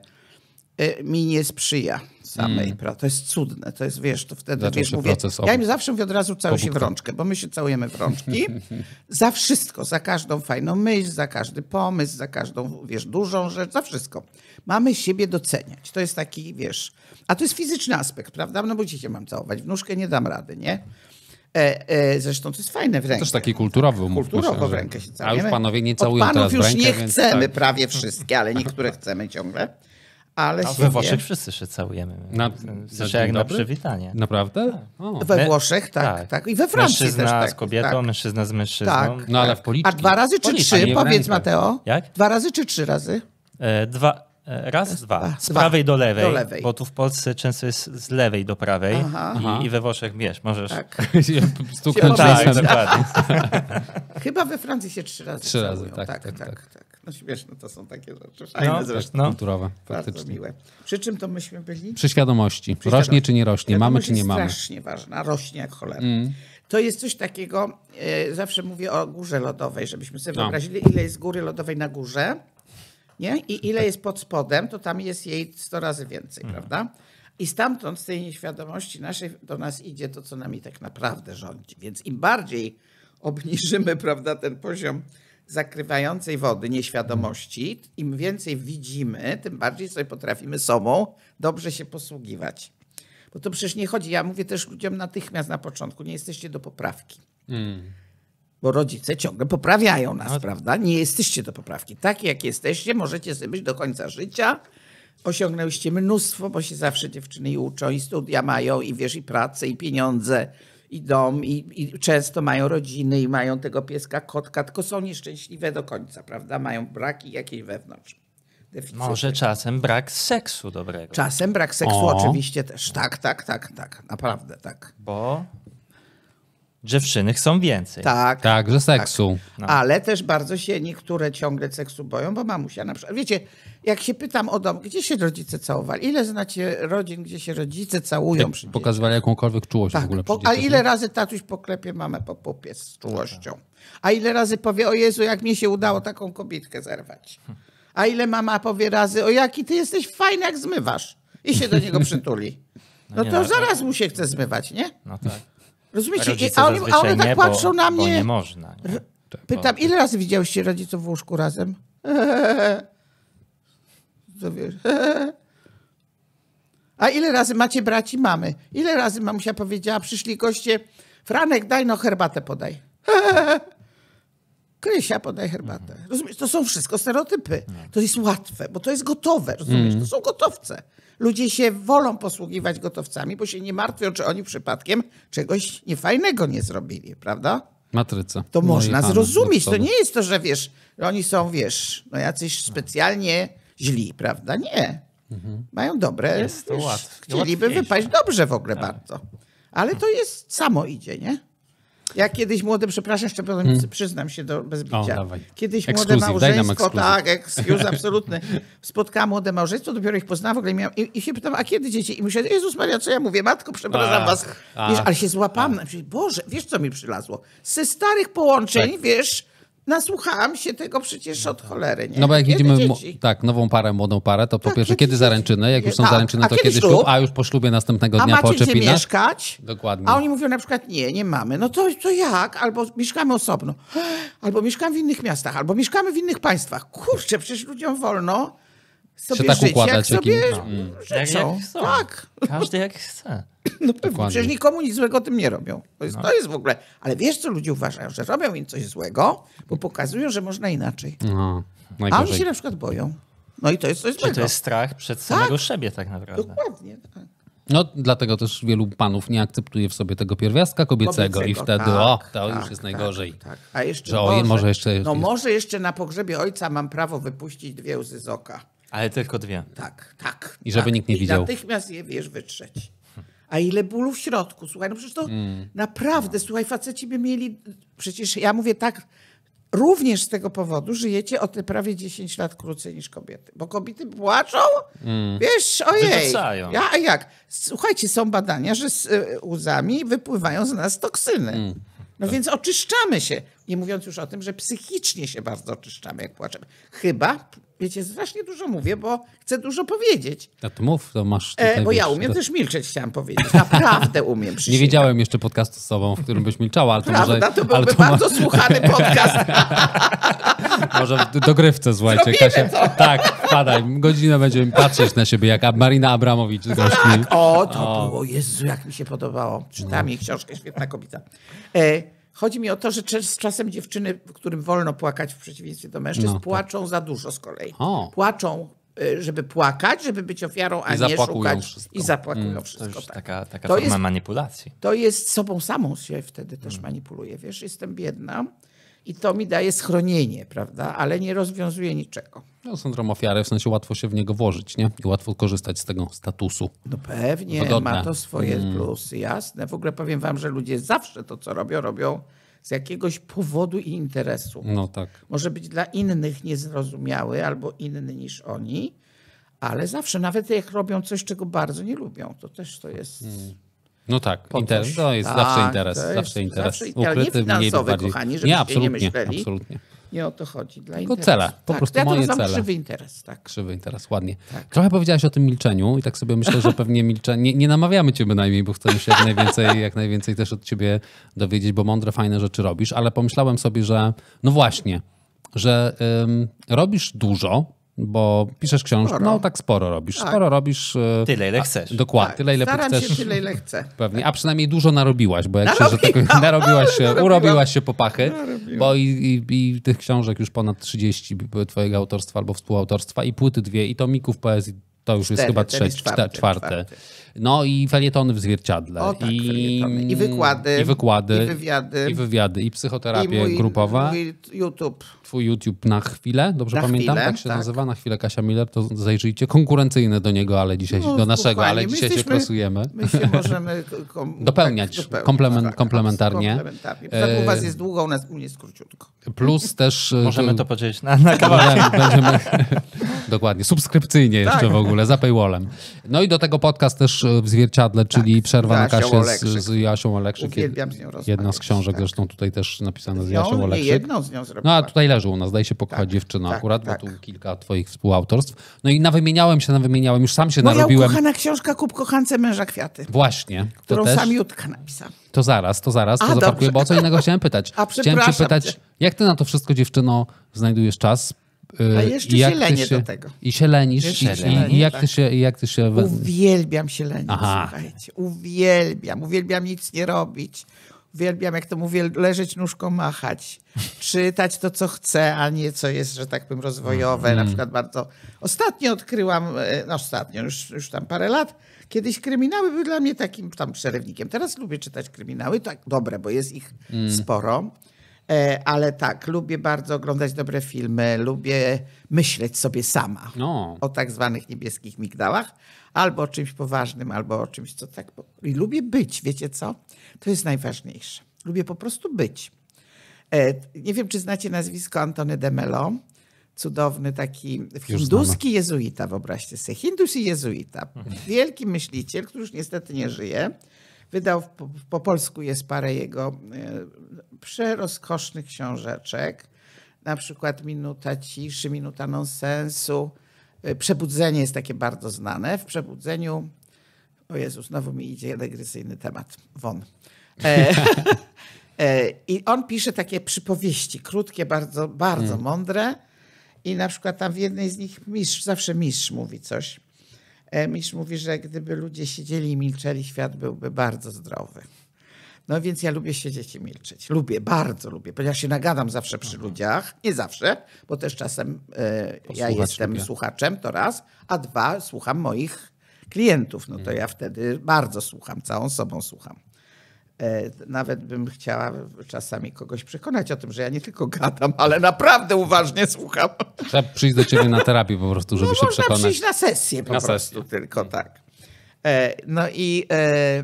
y, mi nie sprzyja samej, prawda? To jest cudne, to jest, wiesz, to wtedy, Mm. Zaczął wiesz, mówię, ja im zawsze mówię od razu cały się w rączkę, bo my się całujemy w rączki za wszystko, za każdą fajną myśl, za każdy pomysł, za każdą, wiesz, dużą rzecz, za wszystko. Mamy siebie doceniać. To jest taki, wiesz, a to jest fizyczny aspekt, prawda? No bo dzisiaj mam całować w nóżkę, nie dam rady, nie? E, e, zresztą to jest fajne w rękę. Też taki kulturowy, umówmy Kulturowo w rękę się A całujemy. już panowie nie Od całują panów teraz w już rękę, nie chcemy tak. prawie wszystkie, ale niektóre chcemy ciągle. Ale A się we. Włoszech wszyscy się całujemy. Na- jak na przywitanie. Naprawdę? O. We Włoszech, tak, tak, I we Francji Mężczyzna też tak. z kobietą, tak. mężczyzna z mężczyzną. Tak. No ale w policzki. A dwa razy czy Policzki, trzy? Powiedz. Mateo. Jak? Dwa razy czy trzy razy? E, Dwa, e, raz, dwa. Z dwa. prawej do lewej, Do lewej. bo tu w Polsce często jest z lewej do prawej Aha. I, i we Włoszech, wiesz, możesz... Tak. Stuknąć Się Tak, dokładnie. Chyba we Francji się trzy razy Trzy razy, całują. tak, tak, tak, tak, tak. Tak. No śmieszne to są takie rzeczy. Fajne No, zresztą. no. Kulturowe, faktycznie. miłe. Przy czym to myśmy byli? Przy świadomości. Przy Rośnie świadomości. czy nie rośnie? Mamy czy nie jest mamy? Mm. strasznie ważna, rośnie jak cholera. To jest coś takiego, e, zawsze mówię o górze lodowej, żebyśmy sobie No. wyobrazili, ile jest góry lodowej na górze nie? i ile jest pod spodem, to tam jest jej 100 razy więcej, Mhm. prawda? I stamtąd, z tej nieświadomości naszej, do nas idzie to, co nami tak naprawdę rządzi. Więc im bardziej obniżymy, prawda, ten poziom zakrywającej wody nieświadomości, im więcej widzimy, tym bardziej sobie potrafimy sobą dobrze się posługiwać. Bo to przecież nie chodzi, ja mówię też ludziom natychmiast na początku, nie jesteście do poprawki. Bo rodzice ciągle poprawiają nas, prawda? Nie jesteście do poprawki. Tak jak jesteście, możecie sobie być do końca życia. Osiągnęłyście mnóstwo, bo się zawsze dziewczyny i uczą, i studia mają, i wiesz, i pracę, i pieniądze, i dom, i, i często mają rodziny, i mają tego pieska, kotka, tylko są nieszczęśliwe do końca, prawda? Mają braki jakieś wewnątrz. deficyty. Może czasem brak seksu dobrego. Czasem brak seksu O. oczywiście też. Tak, tak, tak, tak. Naprawdę tak. Bo dziewczyny chcą więcej. Tak. Tak, że seksu. Ale też bardzo się niektóre ciągle seksu boją, bo mamusia na przykład. Wiecie, jak się pytam o dom, gdzie się rodzice całowali? Ile znacie rodzin, gdzie się rodzice całują przy? Pokazywali jakąkolwiek czułość w Tak, ogóle po, przy a ile razy tatuś poklepie mamę po pupie z czułością? A ile razy powie, o Jezu, jak mi się udało taką kobietkę zerwać? A ile mama powie razy, o jaki ty jesteś fajny, jak zmywasz? I się do niego przytuli. No to no, zaraz mu się chce zmywać, nie? No tak. Rozumiecie? I, Rodzice a, oni, a one tak patrzą bo, na Bo mnie. nie można. Nie? Pytam, ile razy widziałyście rodziców w łóżku razem? Co wiesz? A ile razy macie braci mamy? Ile razy mamusia powiedziała, przyszli goście, Franek, daj no herbatę podaj. Krysia, podaj herbatę. Rozumiesz? To są wszystko stereotypy. To jest łatwe, bo to jest gotowe. Rozumiesz? To są gotowce. Ludzie się wolą posługiwać gotowcami, bo się nie martwią, czy oni przypadkiem czegoś niefajnego nie zrobili, prawda? Matryca. To No można zrozumieć. To nie jest to, że wiesz, oni są, wiesz, no jacyś specjalnie źli, prawda? Nie. Mają dobre. Jest to wiesz, łatw- Chcieliby łatwiejsze. wypaść dobrze w ogóle bardzo. Ale to jest samo idzie, nie? Ja kiedyś młode, przepraszam, jeszcze powiem, przyznam się do bez bicia. Hmm. dawaj. Kiedyś młode małżeństwo, tak, excuse, absolutny. Spotkałam młode małżeństwo, dopiero ich poznałam, w ogóle miałam, i, i się pytam, a kiedy dzieci? I myślę, Jezus Maria, co ja mówię? Matko, przepraszam Ach, was. ach, Wiesz, ale się złapałam. Boże, wiesz, co mi przylazło? Ze starych połączeń, Tak. wiesz, nasłuchałam się tego przecież od cholery, nie? No bo jak Kiedy widzimy dzieci? tak, nową parę, młodą parę, to po Tak, pierwsze kiedy kiedy zaręczyny, jak już są Tak, zaręczyny, a to kiedy ślub, ślub? a już po ślubie następnego A dnia po macie oczepinach. mieszkać? Dokładnie. A oni mówią na przykład, nie, nie mamy. No to, to jak? Albo mieszkamy osobno. Albo mieszkamy w innych miastach, albo mieszkamy w innych państwach. Kurczę, przecież ludziom wolno sobie tak żyć, układać, jak sobie jakim- no. Jak, życzą. jak chcą. Tak. Każdy jak chce. No pewnie, Dokładnie. przecież nikomu nic złego tym nie robią. To jest, to jest w ogóle... Ale wiesz, co ludzie uważają? Że robią im coś złego, bo pokazują, że można inaczej. No, A oni się na przykład boją. No i to jest coś złego. to jest strach przed samego siebie tak naprawdę. Dokładnie. Tak. No, dlatego też wielu panów nie akceptuje w sobie tego pierwiastka kobiecego, i Kobiecego, wtedy, tak, o, to tak, już jest tak, najgorzej. Tak, A jeszcze Że o, może jeszcze jest- No może jeszcze na pogrzebie ojca mam prawo wypuścić dwie łzy z oka. Ale tylko dwie. Tak, tak. I żeby tak. nikt nie I widział. natychmiast je, wiesz, wytrzeć. A ile bólu w środku, słuchaj, no przecież to Mm. naprawdę, słuchaj, faceci by mieli, przecież ja mówię tak, również z tego powodu żyjecie o te prawie 10 lat krócej niż kobiety. Bo kobiety płaczą, Mm. wiesz, ojej. Ja, a jak? Słuchajcie, są badania, że z y, łzami wypływają z nas toksyny. Mm. No więc oczyszczamy się. Nie mówiąc już o tym, że psychicznie się bardzo oczyszczamy, jak płaczemy. Chyba, wiecie, strasznie dużo mówię, bo chcę dużo powiedzieć. A to mów, to masz E, bo ja umiem to- też milczeć, chciałam powiedzieć. Naprawdę umiem. Nie przysięgam. wiedziałem jeszcze podcastu z sobą, w którym byś milczała, ale to może... Prawda, to ale byłby to ma- bardzo słuchany podcast. Może w dogrywce, słuchajcie. Zrobimy Kasia, tak, wpadaj. Godzinę będziemy patrzeć na siebie, jak Marina Abramowicz z gośćmi. O, to było, Jezu, jak mi się podobało. Czytałam jej książkę, świetna kobieta. E, chodzi mi o to, że czas- czasem dziewczyny, którym wolno płakać w przeciwieństwie do mężczyzn, No, tak. płaczą za dużo z kolei. O. Płaczą, e, żeby płakać, żeby być ofiarą, a I nie szukać. wszystko. I zapłakują To wszystko. już tak. taka, taka To forma jest- manipulacji. To jest sobą samą się wtedy też Mm. manipuluje. Wiesz, jestem biedna i to mi daje schronienie, prawda? Ale nie rozwiązuje niczego. No, syndrom ofiary, w sensie łatwo się w niego włożyć, nie? I łatwo korzystać z tego statusu. No pewnie, Wygodne. ma to swoje Mm. plusy, jasne. W ogóle powiem wam, że ludzie zawsze to, co robią, robią z jakiegoś powodu i interesu. No tak. Może być dla innych niezrozumiały albo inny niż oni, ale zawsze, nawet jak robią coś, czego bardzo nie lubią, to też to jest... No tak, interes, to jest Tak, zawsze interes. to jest zawsze interes. zawsze interes. Nie Ukryty, mniej lub finansowy, bardziej. kochani, nie, żebyście nie absolutnie, myśleli. absolutnie. Nie o to chodzi. Dla Tylko interesu. cele, po tak, prostu ja moje cele. krzywy interes, tak. Krzywy interes, ładnie. Tak. Trochę powiedziałaś o tym milczeniu i tak sobie myślę, że pewnie milczenie... Nie, nie namawiamy cię bynajmniej, bo chcemy się jak najwięcej, jak najwięcej też od ciebie dowiedzieć, bo mądre, fajne rzeczy robisz, ale pomyślałem sobie, że no właśnie, że ym, robisz dużo, bo piszesz książkę, Sporo. no tak sporo robisz, sporo robisz. y, Tyle, ile chcesz. Dokładnie, tak. tyle ile Staram chcesz. się tyle, ile chcę. Pewnie, a przynajmniej dużo narobiłaś, bo jak się, że tak, Narobiłam. narobiłaś się, Narobiłam. urobiłaś się popachy, bo i, i, i tych książek już ponad 30 były twojego autorstwa albo współautorstwa i płyty dwie i tomików poezji To już jest Cztery, chyba jest trzeci, czwarty, czwarte. czwarty. No i felietony w zwierciadle. O tak, I, felietony. I wykłady, I wykłady. i wywiady. I wywiady. I I psychoterapie mój, grupowe. mój YouTube. Twój YouTube na chwilę, dobrze Na pamiętam? chwilę, tak się tak. nazywa, na chwilę Kasia Miller, to zajrzyjcie. Konkurencyjne do niego, ale dzisiaj, No, do naszego, ale my dzisiaj się jesteśmy- plasujemy. My się możemy kom, Dopełniać, komplement- komplementarnie. komplementarnie. Poza tym u E, was jest długo, u nas u mnie jest króciutko. Plus też... e, Możemy to podzielić na, na kawałki. Będziemy, dokładnie, subskrypcyjnie jeszcze Tak. w ogóle, za paywallem. No i do tego podcast też e, w zwierciadle, czyli Przerwa na kasie z, z Jasią Olekrzyk. Uwielbiam z nią rozmawiać. Jedna z książek tak. zresztą tutaj też napisana z Z Jasią nią, nie jedną z nią zrobiła. No a tutaj leży u nas, daje się pokochać dziewczyna tak, akurat, tak. bo tu kilka twoich współautorstw. No i nawymieniałem się, nawymieniałem, już sam się Moja narobiłem. ukochana książka Kup kochance męża kwiaty, Właśnie, to którą też, sam Jutka napisał. to zaraz, to zaraz, to A, zaparkuję, dobrze. bo o co innego chciałem pytać. A, chciałem cię pytać, cię. jak ty na to wszystko dziewczyno znajdujesz czas? A jeszcze i jak się ty lenię do tego. I się lenisz. Jeszcze I, się i, i, jak tak. ty się, jak ty się... Uwielbiam się lenić, Aha. słuchajcie. Uwielbiam. Uwielbiam nic nie robić. Uwielbiam, jak to mówię, leżeć nóżką machać. Czytać to, co chcę, a nie co jest, że tak powiem, rozwojowe. Mhm. Na przykład bardzo... Ostatnio odkryłam, e, no ostatnio, już, już tam parę lat, kiedyś kryminały były dla mnie takim tam przerywnikiem. Teraz lubię czytać kryminały, tak dobre, bo jest ich Mm. sporo. E, Ale tak, lubię bardzo oglądać dobre filmy, lubię myśleć sobie sama No. o tak zwanych niebieskich migdałach, albo o czymś poważnym, albo o czymś, co tak. I lubię być, wiecie co? To jest najważniejsze. Lubię po prostu być. E, nie wiem, czy znacie nazwisko Antony de Mello. Cudowny taki hinduski jezuita, wyobraźcie sobie. Hindus i jezuita. Wielki myśliciel, który już niestety nie żyje. Wydał po, po polsku jest parę jego e, przerozkosznych książeczek. Na przykład Minuta ciszy, Minuta nonsensu. E, Przebudzenie jest takie bardzo znane. W Przebudzeniu, o Jezus, znowu mi idzie degresyjny temat. Won. E, I on pisze takie przypowieści, krótkie, bardzo, bardzo mądre. I na przykład tam w jednej z nich mistrz, zawsze mistrz mówi coś. E, Mistrz mówi, że gdyby ludzie siedzieli i milczeli, świat byłby bardzo zdrowy. No więc ja lubię siedzieć i milczeć. Lubię, bardzo lubię, ponieważ się nagadam zawsze przy ludziach. Nie zawsze, bo też czasem e, ja jestem lubię. słuchaczem, to raz, a dwa, słucham moich klientów. No to Mm. ja wtedy bardzo słucham, całą sobą słucham. E, Nawet bym chciała czasami kogoś przekonać o tym, że ja nie tylko gadam, ale naprawdę uważnie słucham. Trzeba przyjść do ciebie na terapię po prostu, żeby No, się można przekonać. przyjść na sesję po Na prostu, sesję. tylko tak. E, No i e,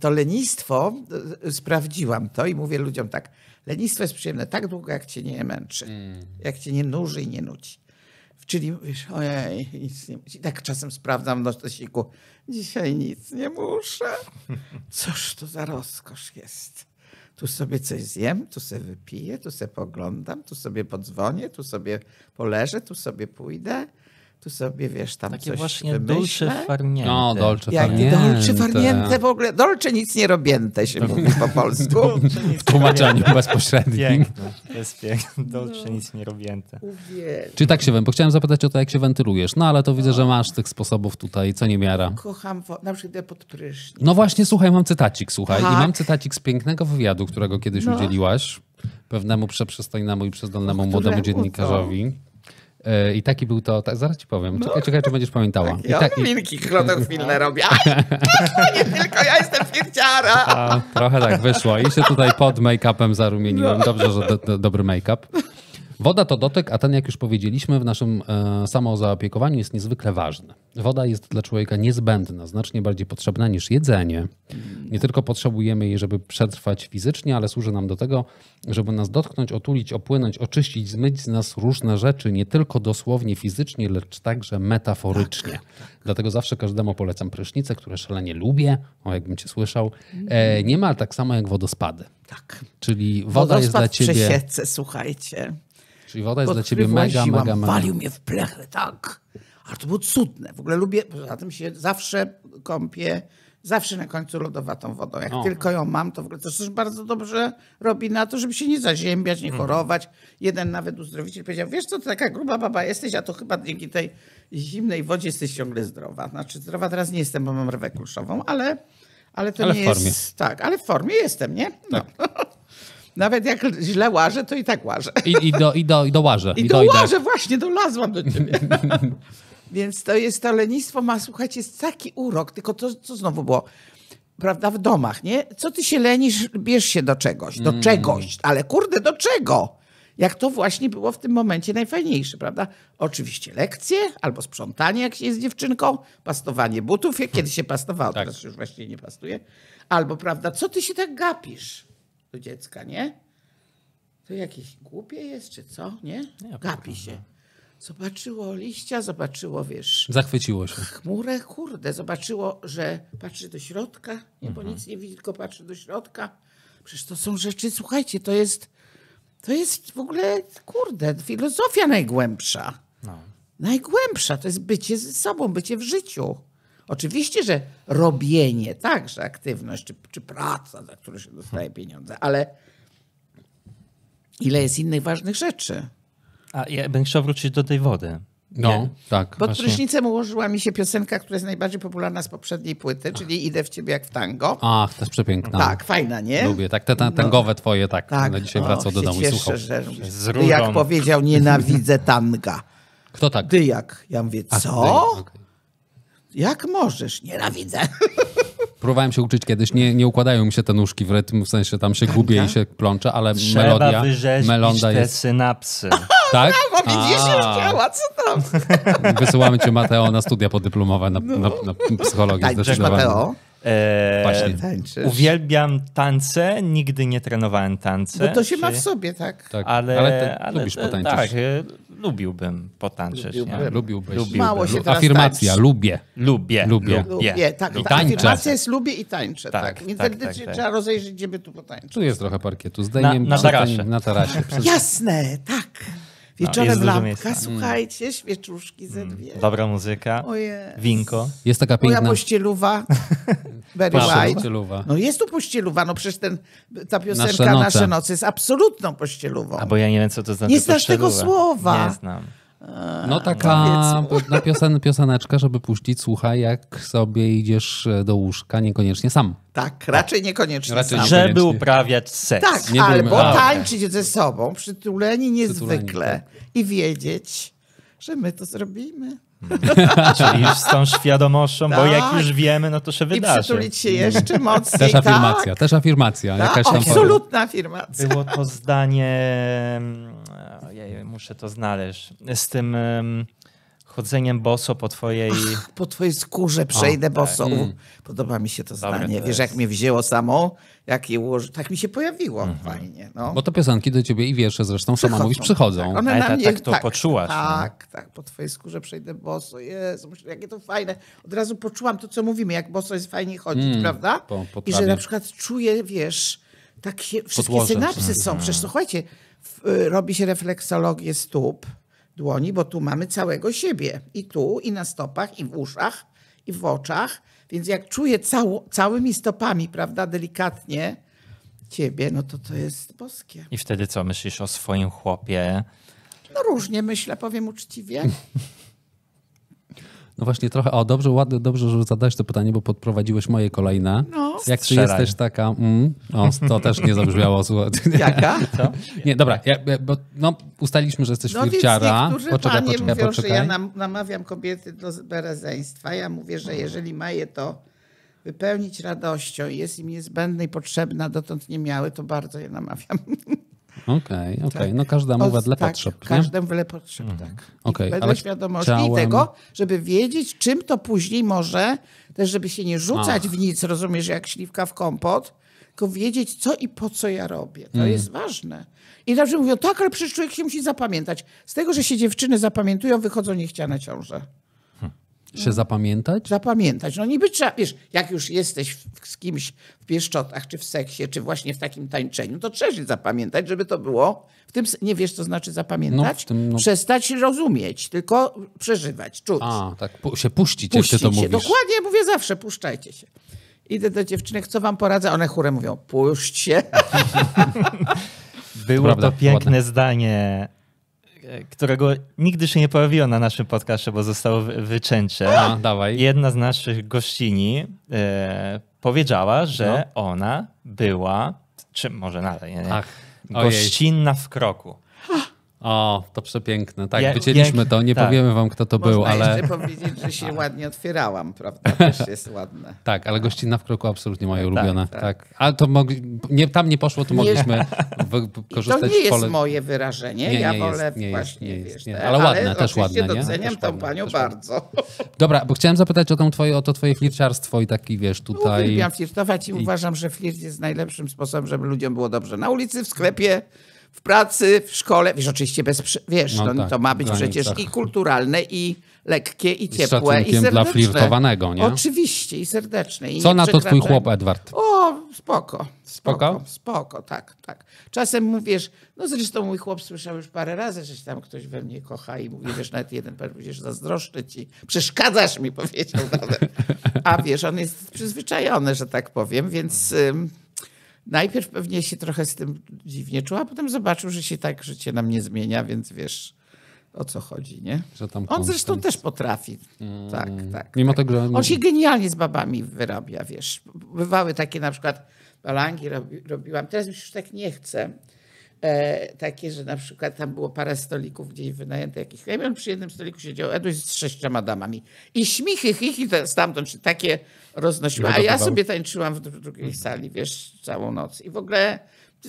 to lenistwo, sprawdziłam to i mówię ludziom tak, lenistwo jest przyjemne tak długo, jak cię nie męczy, Mm. jak cię nie nuży i nie nudzi. Czyli ojej, nic nie musi. Tak czasem sprawdzam w notesiku, dzisiaj nic nie muszę. Cóż to za rozkosz jest. Tu sobie coś zjem, tu sobie wypiję, tu sobie poglądam, tu sobie podzwonię, tu sobie poleżę, tu sobie pójdę, tu sobie, wiesz, tam Takie coś właśnie wymyślę. farniente. No, dolce Jak farniente. dolce farniente w ogóle, dolce nic nie robiente się mówi po polsku. W tłumaczeniu bezpośrednim. Piękne, to jest piękne. Dolce nic nie robięte. Uwielbiam. Czy tak się wem? Bo chciałem zapytać o to, jak się wentylujesz. No ale to widzę, że masz tych sposobów tutaj, co niemiara. Kocham, wo- na przykład pod prysznic. No właśnie, słuchaj, mam cytacik, słuchaj. I Tak. mam cytacik z pięknego wywiadu, którego kiedyś No. udzieliłaś pewnemu przeprzystojnemu i przezdolnemu O młodemu dziennikarzowi. I taki był to, tak, zaraz ci powiem. Czekaj, czekaj, czy będziesz pamiętała. I Ja tak, i, minki chronofilne robię. Aj, nie tylko ja jestem flirciara. a, trochę tak wyszło. I się tutaj pod make-upem zarumieniłem. Dobrze, że do, do, dobry make-up. Woda to dotyk, a ten, jak już powiedzieliśmy, w naszym e, samozaopiekowaniu jest niezwykle ważny. Woda jest dla człowieka niezbędna, znacznie bardziej potrzebna niż jedzenie. Nie tylko potrzebujemy jej, żeby przetrwać fizycznie, ale służy nam do tego, żeby nas dotknąć, otulić, opłynąć, oczyścić, zmyć z nas różne rzeczy, nie tylko dosłownie fizycznie, lecz także metaforycznie. Dlatego zawsze każdemu polecam prysznice, które szalenie lubię, o jakbym cię słyszał, e, niemal tak samo jak wodospady. Tak. Czyli woda jest Wodospad dla w ciebie, przesiece, słuchajcie. Czyli woda jest dla ciebie mega, mega, mega. Walił mnie w plechy, tak. Ale to było cudne. W ogóle lubię, poza tym się zawsze kąpię, zawsze na końcu lodowatą wodą. Jak O. tylko ją mam, to w ogóle to też bardzo dobrze robi na to, żeby się nie zaziębiać, Mhm. nie chorować. Jeden nawet uzdrowiciel powiedział, wiesz co, ty taka gruba baba jesteś, a to chyba dzięki tej zimnej wodzie jesteś ciągle zdrowa. Znaczy zdrowa teraz nie jestem, bo mam rwę kulszową, ale, ale to Ale nie jest... Tak, ale w formie jestem, nie? No. Nawet jak źle łażę, to i tak łażę. I, i, do, i, do, I do łaże. I dojdę. dołażę właśnie, dolazłam do ciebie. Więc to jest to lenistwo ma, słuchajcie, jest taki urok, tylko to, co znowu było, prawda, w domach, nie? Co ty się lenisz, bierz się do czegoś, do czegoś, ale kurde, do czego? Jak to właśnie było w tym momencie najfajniejsze, prawda? Oczywiście lekcje, albo sprzątanie, jak się jest dziewczynką, pastowanie butów, jak kiedyś się pastowało, Tak. teraz już właściwie nie pastuje. Albo, prawda, co ty się tak gapisz do dziecka, nie? To jakieś głupie jest, czy co, nie? Gapi się. Zobaczyło liścia, zobaczyło, wiesz, Zachwyciło się. chmurę, kurde, zobaczyło, że patrzy do środka, nie, Mhm. bo nic nie widzi, tylko patrzy do środka. Przecież to są rzeczy, słuchajcie, to jest, to jest w ogóle, kurde, filozofia najgłębsza. Najgłębsza to jest bycie ze sobą, bycie w życiu. Oczywiście, że robienie, także aktywność, czy, czy praca, za którą się dostaje pieniądze, ale ile jest innych ważnych rzeczy. A ja bym chciał wrócić do tej wody. No, tak. Pod właśnie. prysznicem ułożyła mi się piosenka, która jest najbardziej popularna z poprzedniej płyty, czyli Idę w ciebie jak w tango. Ach, to jest przepiękna. Tak, fajna, nie? Lubię. Tak, te, te tangowe twoje, tak. Tak. Będę dzisiaj wracał do domu i cieszę, słuchał. że jak powiedział, nienawidzę tanga. Kto tak? Ty jak? Ja mówię, A, co? ty, okej. Jak możesz? Nienawidzę. Próbowałem się uczyć kiedyś, nie, nie układają mi się te nóżki w rytm, w sensie tam się gubię i się plączę, ale Trzeba melodia, melodia te jest... synapsy. Tak? Bo widzisz, już działa, co tam? Wysyłamy cię, Mateo, na studia podyplomowe na, na, na psychologię Tańczysz, zdecydowanie. Mateo? E, Właśnie. Tańczysz. Uwielbiam tańce, nigdy nie trenowałem tańce. Bo to się ma w sobie, tak? Tak. Ale, ale, ale, ty lubisz potańczyć. Tak, e, lubiłbym potańczyć. Lubiłbym. Nie? Lubiłbyś. Lubiłbym. Mało się teraz Afirmacja, tańczy. lubię. Lubię. Lubię. Lubię, tak. I ta tańczę. afirmacja jest lubię i tańczę, tak. Tak, tak, tak, się tak. trzeba rozejrzeć, gdzie by tu potańczyć. Tu jest trochę parkietu. Zdejmiem Na- na tarasie. Na tarasie. Jasne, tak. Wieczorem dużo lampka, miejsca. słuchajcie, świeczuszki ze dwie. Dobra muzyka, winko. Jest taka Moja piękna... pościeluwa, Barry White. No jest tu pościeluwa, no przecież ten, ta piosenka Nasze noce. Nasze noce jest absolutną pościelową. A bo ja nie wiem, co to znaczy Nie znasz tego słowa. Nie znam. No taka na piosen, pioseneczka, żeby puścić, słuchaj, jak sobie idziesz e, do łóżka, niekoniecznie sam. Tak, raczej niekoniecznie Raczej sam. Żeby uprawiać seks. Tak, Nie albo. A, tańczyć ze sobą, przytuleni niezwykle tak. i wiedzieć, że my to zrobimy. Czyli już z tą świadomością, bo jak Tak. już wiemy, no to się I wydarzy. przytulić się jeszcze mocniej. Też afirmacja, tak. też afirmacja. Tak, Jakaś tam absolutna afirmacja. Było to zdanie, mm, ojej, muszę to znaleźć, z tym em, chodzeniem boso po twojej... Po twojej skórze przejdę boso. Podoba mi się to Dobre zdanie. to Wiesz, jak mnie wzięło samą, jak je ułoży... Tak mi się pojawiło fajnie. No. Bo te piosenki do ciebie i wiersze zresztą, sama mówisz, przychodzą. Tak, one Ale na ta- mnie, tak to poczułaś, no. Tak, tak, po twojej skórze przejdę boso. Jezu, jakie to fajne. Od razu poczułam to, co mówimy, jak boso jest fajnie chodzić, prawda? po- po I że na przykład czuję, wiesz, takie wszystkie Podłoże. synapsy są. Przecież słuchajcie, robi się refleksologię stóp, dłoni, bo tu mamy całego siebie. I tu, i na stopach, i w uszach, i w oczach. Więc jak czuję cału, całymi stopami, prawda, delikatnie ciebie, no to to jest boskie. I wtedy co, myślisz o swoim chłopie? No różnie myślę, powiem uczciwie. No właśnie trochę, o dobrze, ładnie, dobrze, że zadałeś to pytanie, bo podprowadziłeś moje kolejne. No. Jak ty jesteś taka, mm, o, to też nie zabrzmiało. słuchaj. Jaka? Nie, dobra, ja, bo no, ustaliliśmy, że jesteś No więc flirciara. niektórzy Poczekaj, panie poczekaj, mówią, poczekaj. że ja nam, namawiam kobiety do berezeństwa. Ja mówię, że jeżeli ma je to wypełnić radością i jest im niezbędna i potrzebna, dotąd nie miały, to bardzo je namawiam. Okej, okej, no każdemu O, wedle tak, potrzeb? Każdemu wedle potrzeb, tak. I Okej, wedle ale świadomości chciałem- tego, żeby wiedzieć, czym to później może, też żeby się nie rzucać w nic, rozumiesz, jak śliwka w kompot, tylko wiedzieć, co i po co ja robię. To Mm. jest ważne. I zawsze mówią, tak, ale przecież człowiek się musi zapamiętać. Z tego, że się dziewczyny zapamiętują, wychodzą niechciane ciąże. Się zapamiętać? Zapamiętać. No niby trzeba, wiesz, jak już jesteś w, z kimś w pieszczotach, czy w seksie, czy właśnie w takim tańczeniu, to trzeba się zapamiętać, żeby to było w tym, nie wiesz, co znaczy zapamiętać? No, tym, no- Przestać rozumieć, tylko przeżywać, czuć. A, tak, pu- się puścić, Puścić jak ty to się. mówisz. Dokładnie, mówię zawsze, puszczajcie się. Idę do dziewczynek, co wam poradzę? One chórem mówią, puść się. Było Prawda, to piękne ładne. zdanie, którego nigdy się nie pojawiło na naszym podcastie, bo zostało wy- wycięcie. A, dawaj. Jedna z naszych gościni e, powiedziała, że No. ona była, czy może nadal, nie, nie, Ach, gościnna w kroku. O, to przepiękne. Tak, Je- wycięliśmy pięk- to, nie tak. powiemy wam, kto to był, Można ale jeszcze powiedzieć, że się ładnie otwierałam, prawda? Też jest ładne. tak, ale gościna w kroku absolutnie moje ulubione. Tak, tak. Ale to mogli, nie, tam nie poszło, to mogliśmy I korzystać to nie jest pole. moje wyrażenie, Nie, ja nie wolę jest, nie właśnie, jest, wiesz, nie. te- Ale ładne, też ładne, nie? doceniam Też tą ładne, panią bardzo. Dobra, bo chciałem zapytać o, tą twoje, o to twoje flirciarstwo i taki, wiesz, tutaj... Uwielbiam flirtować i, uważam, że flirt jest najlepszym sposobem, żeby ludziom było dobrze. Na ulicy, w sklepie, w pracy, w szkole. Wiesz, oczywiście bez, wiesz, No no, tak, to ma być przecież i kulturalne, i lekkie, i ciepłe, i szacunkiem serdeczne. dla flirtowanego, nie? Oczywiście, i serdeczne. I Co na to twój chłop, Edward? O, spoko. Spoko? Spoko, spoko, tak, tak. Czasem mówisz, no zresztą mój chłop słyszał już parę razy, że się tam ktoś we mnie kocha i mówi, wiesz, nawet jeden pan że zazdroszczę ci, przeszkadzasz mi, powiedział nawet. A wiesz, on jest przyzwyczajony, że tak powiem, więc ym, najpierw pewnie się trochę z tym dziwnie czuł, a potem zobaczył, że się tak życie nam nie zmienia, więc wiesz, o co chodzi, nie? Że tam On zresztą też potrafi. Tak, tak. Mimo tak. tego, że- On się genialnie z babami wyrabia, wiesz. Bywały takie na przykład balangi robi, robiłam. Teraz już tak nie chcę. E, takie, że na przykład tam było parę stolików gdzieś wynajęte jakichś. Ja on przy jednym stoliku siedział Eduś z sześcioma damami. I śmichy, chichy to stamtąd się takie roznosiły. A ja sobie tańczyłam w dru- drugiej sali, wiesz, całą noc. I w ogóle,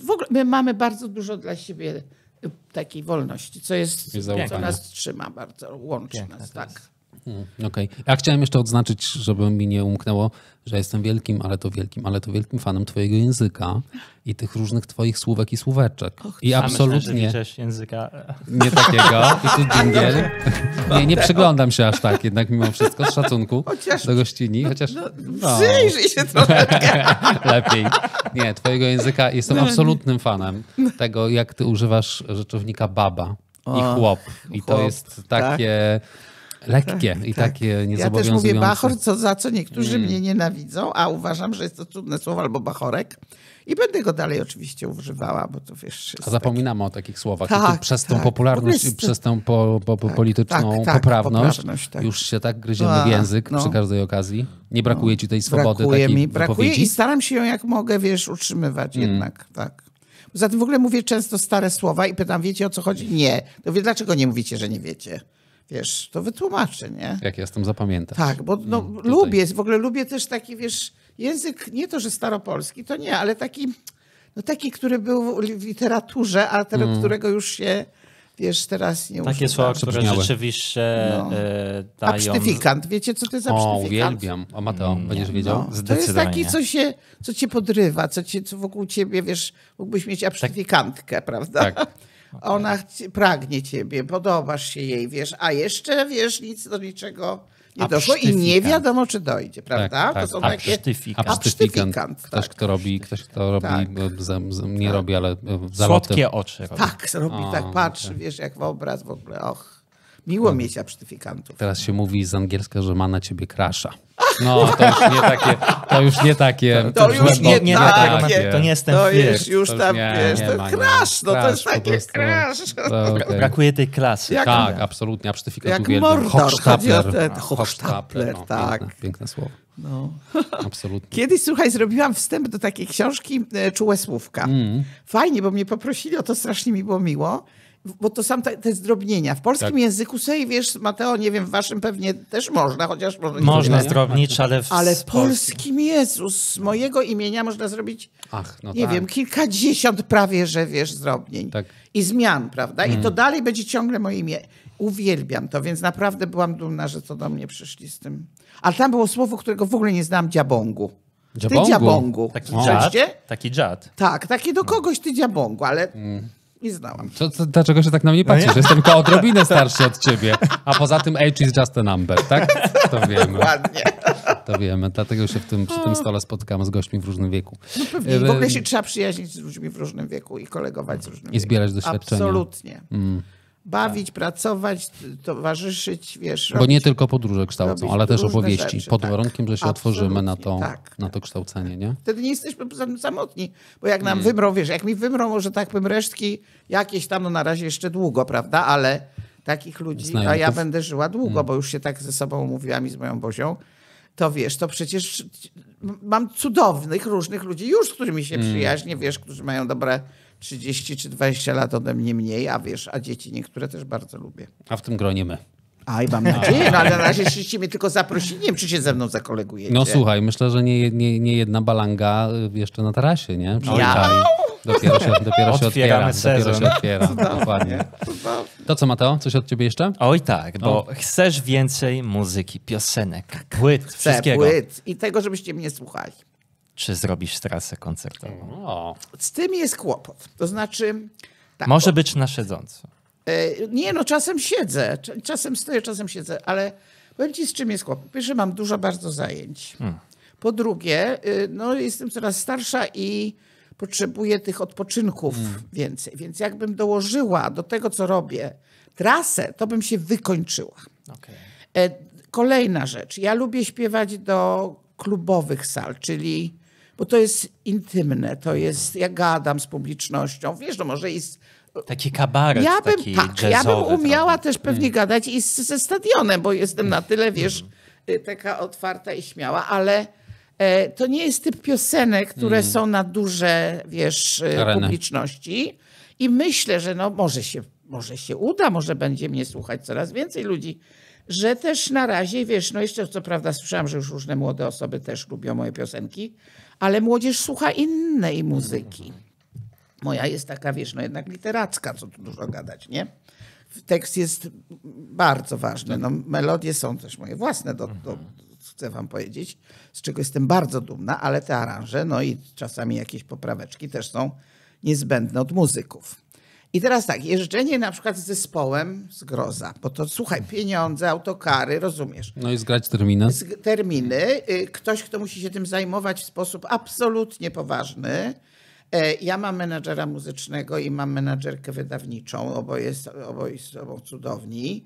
w ogóle my mamy bardzo dużo dla siebie y, takiej wolności, co jest, co nas trzyma bardzo, łączy Piękne nas, tak. Mm, Okej. Ja chciałem jeszcze odznaczyć, żeby mi nie umknęło, że jestem wielkim, ale to wielkim, ale to wielkim fanem twojego języka i tych różnych twoich słówek i słóweczek. I myślałem, że absolutnie liczesz języka. nie takiego. I tu dżingiel. Nie, nie przyglądam się aż tak, jednak mimo wszystko z szacunku Chociaż- do gościni, chociaż no, Przyjrzyj się troszeczkę. lepiej. Nie, twojego języka jestem absolutnym fanem tego, jak ty używasz rzeczownika baba i chłop. I to jest takie lekkie i takie Ja też niezobowiązujące. mówię bachor, co, za co niektórzy mnie nienawidzą, a uważam, że jest to trudne słowo albo bachorek. I będę go dalej oczywiście używała, bo to wiesz... Jest A zapominamy o takich słowach. Tak, przez tą tak. popularność W i ogóle przez tę po, po, po polityczną tak, tak, poprawność, poprawność, tak. już się tak gryziemy A, w język no. przy każdej okazji. Nie brakuje ci tej swobody brakuje takiej mi, brakuje wypowiedzi? i staram się ją jak mogę, wiesz, utrzymywać Mm. jednak, tak. Poza tym w ogóle mówię często stare słowa i pytam, wiecie o co chodzi? Nie. To wie, dlaczego nie mówicie, że nie wiecie? Wiesz, to wytłumaczę, nie? Jak jestem zapamiętać. Tak, bo no, Mm, tutaj. lubię, w ogóle lubię też taki, wiesz, język, nie to, że staropolski, to nie, ale taki, no taki, który był w literaturze, a tego, Mm. którego już się, wiesz, teraz nie Takie słowa, które rzeczywiście No. A dają... psztyfikant, wiecie co to jest za O, uwielbiam. A Mateo, będziesz wiedział? No, to jest taki, co, się, co cię podrywa, co, cię, co wokół ciebie, wiesz, mógłbyś mieć absztyfikantkę, prawda? Tak. Ona pragnie ciebie, podobasz się jej, wiesz, a jeszcze, wiesz, nic do niczego nie doszło i nie wiadomo, czy dojdzie, prawda? tak. to są takie... Absztyfikant. Absztyfikant. Absztyfikant, Ktoś, tak. kto robi, ktoś, kto robi, Tak. e, nie robi, ale e, zaloty. Słodkie oczy. robi. Tak, robi, O, tak patrzy, wiesz, jak w obraz w ogóle, och. Miło mieć absztyfikantów. Teraz się mówi z angielska, że ma na ciebie krasza. No, to już nie takie, to już nie takie. To już głębokie, nie nie takie. to nie jest ten To już To już tam, nie, wiesz, nie to crash, no to jest takie crash. To okej. Brakuje tej klasy. Jak- Tak, absolutnie. Absztyfikat Jak. Mordor, Hochstapler. ten- Hochstapler, no, tak. Piękne, piękne słowo. No. Absolutnie. Kiedyś, słuchaj, zrobiłam wstęp do takiej książki e, Czułe Słówka. Mm. Fajnie, bo mnie poprosili o to, strasznie mi było miło. Bo to są te, te zdrobnienia. W polskim Tak. języku sobie, wiesz, Mateo, nie wiem, w waszym pewnie też można, chociaż może nie Można wiem. zdrobnić, ale w Ale w polskim- Jezus, z mojego imienia można zrobić, Ach, no nie tak. wiem, kilkadziesiąt prawie, że wiesz, zdrobnień. Tak. I zmian, prawda? I to dalej będzie ciągle moje imię. Uwielbiam to, więc naprawdę byłam dumna, że to do mnie przyszli z tym. Ale tam było słowo, którego w ogóle nie znałam, dziabongu. Dziabongu? Ty dziabongu. Taki O. Taki dziad. Tak, takie do kogoś ty dziabongu, ale nie znałam. To, to, dlaczego się tak na mnie No patrzysz? Jestem tylko odrobinę starszy od ciebie. A poza tym age is just a number, tak? To wiemy. Ładnie. To wiemy. Dlatego się w tym, przy tym stole spotykamy z gośćmi w różnym wieku. No pewnie. W ogóle się trzeba przyjaźnić z ludźmi w różnym wieku i kolegować z różnym I zbierać doświadczenia. Mm. Absolutnie. Bawić, pracować, t- towarzyszyć, wiesz. Bo robić- nie tylko podróże kształcą, ale też opowieści. rzeczy, pod tak. warunkiem, że się otworzymy na to, Absolutnie, tak, na to kształcenie, nie? Wtedy nie jesteśmy sam- samotni, bo jak nam wymrą, wiesz, jak mi wymrą, może tak powiem, resztki jakieś tam, no na razie jeszcze długo, prawda, ale takich ludzi, a ja będę żyła Mm. długo, bo już się tak ze sobą umówiłam i z moją Bozią, to wiesz, to przecież mam cudownych, różnych ludzi już, z którymi się Mm. przyjaźnię, wiesz, którzy mają dobre 30 czy 20 lat ode mnie mniej, a wiesz, a dzieci niektóre też bardzo lubię. A w tym gronie my. Aj, mam nadzieję, no ale na razie szliście mnie tylko zaprosili. Nie wiem, czy się ze mną zakolegujecie. No słuchaj, myślę, że nie, nie, nie jedna balanga y, jeszcze na tarasie, nie? Przyjechali. Dopiero się, dopiero się otwiera. Otwieramy Dopiero sezon. się otwiera. Dokładnie. To co, Mateo? Coś od ciebie jeszcze? Oj tak, bo chcesz więcej muzyki, piosenek, płyt, Chcę wszystkiego. płyt i tego, żebyście mnie słuchali. Czy zrobisz trasę koncertową? O, Z tym jest kłopot. To znaczy... Tak, Może być na siedząco. E, Nie, no czasem siedzę, Cz- czasem stoję, czasem siedzę, ale powiem ci, z czym jest kłopot. Po pierwsze, mam dużo bardzo zajęć. Po drugie, y, no jestem coraz starsza i potrzebuję tych odpoczynków więcej. Więc jakbym dołożyła do tego, co robię, trasę, to bym się wykończyła. E, Kolejna rzecz. Ja lubię śpiewać do klubowych sal, czyli, bo to jest intymne, to jest, ja gadam z publicznością. Wiesz, no może jest Taki kabaret ja bym, taki tak, ja bym umiała też pewnie gadać i z, ze stadionem, bo jestem na tyle, wiesz, y, taka otwarta i śmiała, ale e, to nie jest typ piosenek, które są na duże, wiesz, y, publiczności. I myślę, że no może się, może się uda, może będzie mnie słuchać coraz więcej ludzi, że też na razie, wiesz, no jeszcze co prawda słyszałam, że już różne młode osoby też lubią moje piosenki, ale młodzież słucha innej muzyki. Moja jest taka, wiesz, no jednak literacka, co tu dużo gadać, nie? Tekst jest bardzo ważny. No, melodie są też moje własne, do, do, chcę wam powiedzieć, z czego jestem bardzo dumna, ale te aranże, no i czasami jakieś popraweczki też są niezbędne od muzyków. I teraz tak, jeżdżenie na przykład z zespołem z groza, bo to słuchaj, pieniądze, autokary, rozumiesz? no i zgrać terminy. z- terminy. Y, Ktoś, kto musi się tym zajmować w sposób absolutnie poważny. E, Ja mam menadżera muzycznego i mam menadżerkę wydawniczą, oboje, oboje sobą cudowni.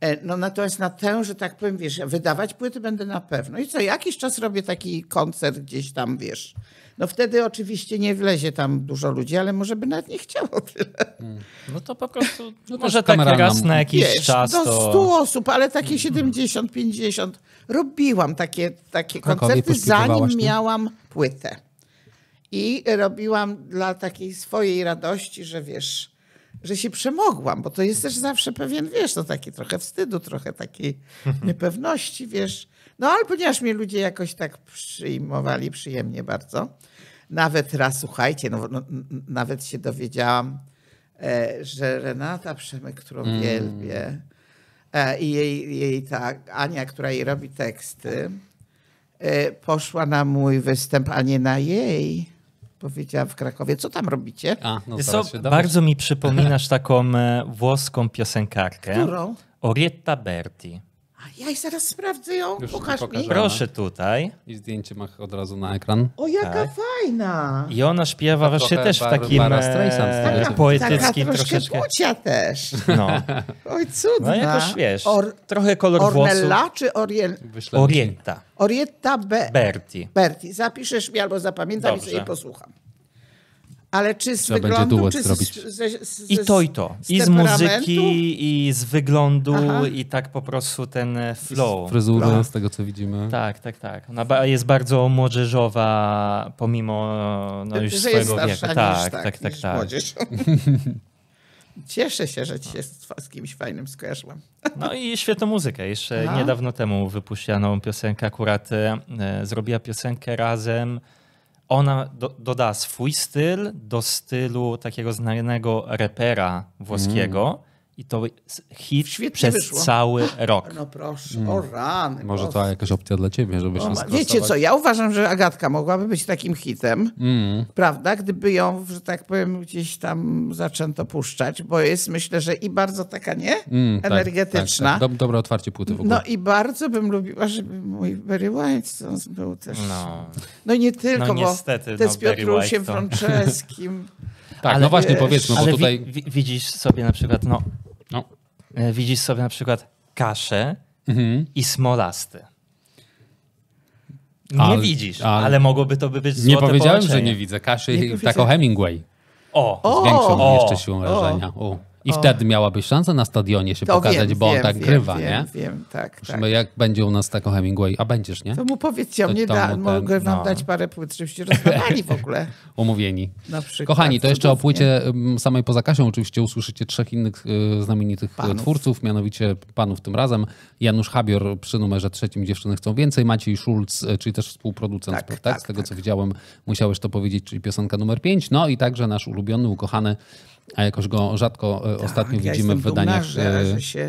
E, No natomiast na tę, że tak powiem, wiesz, wydawać płyty będę na pewno. I co, jakiś czas robię taki koncert gdzieś tam, wiesz. No wtedy oczywiście nie wlezie tam dużo ludzi, ale może by nawet nie chciało tyle. No to po prostu, to może tak raz na jakiś Wiesz, czas do to... 100 osób, ale takie 70, 50. Robiłam takie, takie Krakowie koncerty, zanim nie? miałam płytę. I robiłam dla takiej swojej radości, że wiesz, że się przemogłam, bo to jest też zawsze pewien, wiesz, no taki trochę wstydu, trochę takiej niepewności, wiesz. No ale ponieważ mnie ludzie jakoś tak przyjmowali przyjemnie bardzo, nawet raz, słuchajcie, no, no, nawet się dowiedziałam, e, że Renata Przemek, którą wielbię, e, i jej, jej ta Ania, która jej robi teksty, e, poszła na mój występ, a nie na jej. Powiedziała w Krakowie, co tam robicie? A, no Wiesz teraz co, się dowiesz. bardzo mi przypominasz taką e, włoską piosenkarkę. Którą? Orietta Berti. A ja i zaraz sprawdzę ją, Już pokaż mi. Proszę tutaj. I zdjęcie mach od razu na ekran. O, jaka Tak. fajna. I ona śpiewa To właśnie trochę też w takim e, taka- Taka poetyckim troszkę troszeczkę. płcia też. No. Oj, cudna. no jakoś wiesz, Or, trochę kolor włosów. Ornella czy Oriel? Wyślę Orietta Orietta Be Berti. Berti. Zapiszesz mi albo zapamiętam Dobrze. i sobie posłucham. Ale czy z Trzeba wyglądu, duet czy z, zrobić. z, z, I z, to i to. z I z muzyki, i z wyglądu, Aha. i tak po prostu ten e, flow. Fryzury, No. z tego co widzimy. Tak, tak, tak. Ona ba- jest bardzo młodzieżowa, pomimo no, już że swojego wieku. niż, Tak, tak, tak, niż tak. młodzież. Cieszę się, że ci się z, z kimś fajnym skojarzyłam. No i świetną muzykę. Jeszcze Aha. niedawno temu wypuściła nową piosenkę. Akurat e, zrobiła piosenkę razem. Ona do, swój styl do stylu takiego znanego repera włoskiego. I to hit Świetnie przez wyszło. cały rok. No proszę, o rany. Może o, to jakaś opcja dla ciebie, żeby się o, ma- skrosować. Wiecie co, ja uważam, że Agatka mogłaby być takim hitem, Mm. prawda, gdyby ją, że tak powiem, gdzieś tam zaczęto puszczać, bo jest myślę, że i bardzo taka, nie? Mm, tak, Energetyczna. Tak, tak. Dob- Dobre otwarcie płyty w ogóle. No i bardzo bym lubiła, żeby mój Barry White był też. No, No. nie tylko, No bo niestety, te no, z Piotrusiem Franceskim. tak, ale no właśnie wiesz, powiedzmy, bo tutaj... wi, wi, widzisz sobie na przykład, no, No. Widzisz sobie na przykład kaszę Mhm. i smolasty. Nie Ale- widzisz, ale- ale, mogłoby to by być Nie złote powiedziałem, połączenie. że nie widzę. Kaszy Nie taką Hemingway. O, O! Z większą O! jeszcze siłą rażenia. O. I wtedy miałabyś szansę na stadionie się To pokazać, wiem, bo on wiem, tak wiem, grywa, wiem, nie? Wiem, tak, tak. Musimy, jak będzie u nas taką Hemingway, a będziesz, nie? To mu powiedzcie, To on nie to da, ten- mogę wam no. dać parę płyt, żebyście rozmawiali w ogóle. Umówieni. Na przykład. Kochani, to jeszcze o Cudownie. płycie ym, samej poza Kasią oczywiście usłyszycie trzech innych y, znamienitych Panów. twórców, mianowicie panów tym razem. Janusz Habior przy numerze trzecim Dziewczyny chcą więcej, Maciej Schulz, y, czyli też współproducent, Tak, tak, tak, z tego tak. co widziałem, musiałeś to powiedzieć, czyli piosenka numer pięć. No i także nasz ulubiony, ukochany, a jakoś go rzadko ostatnio Tak, ja widzimy w wydaniach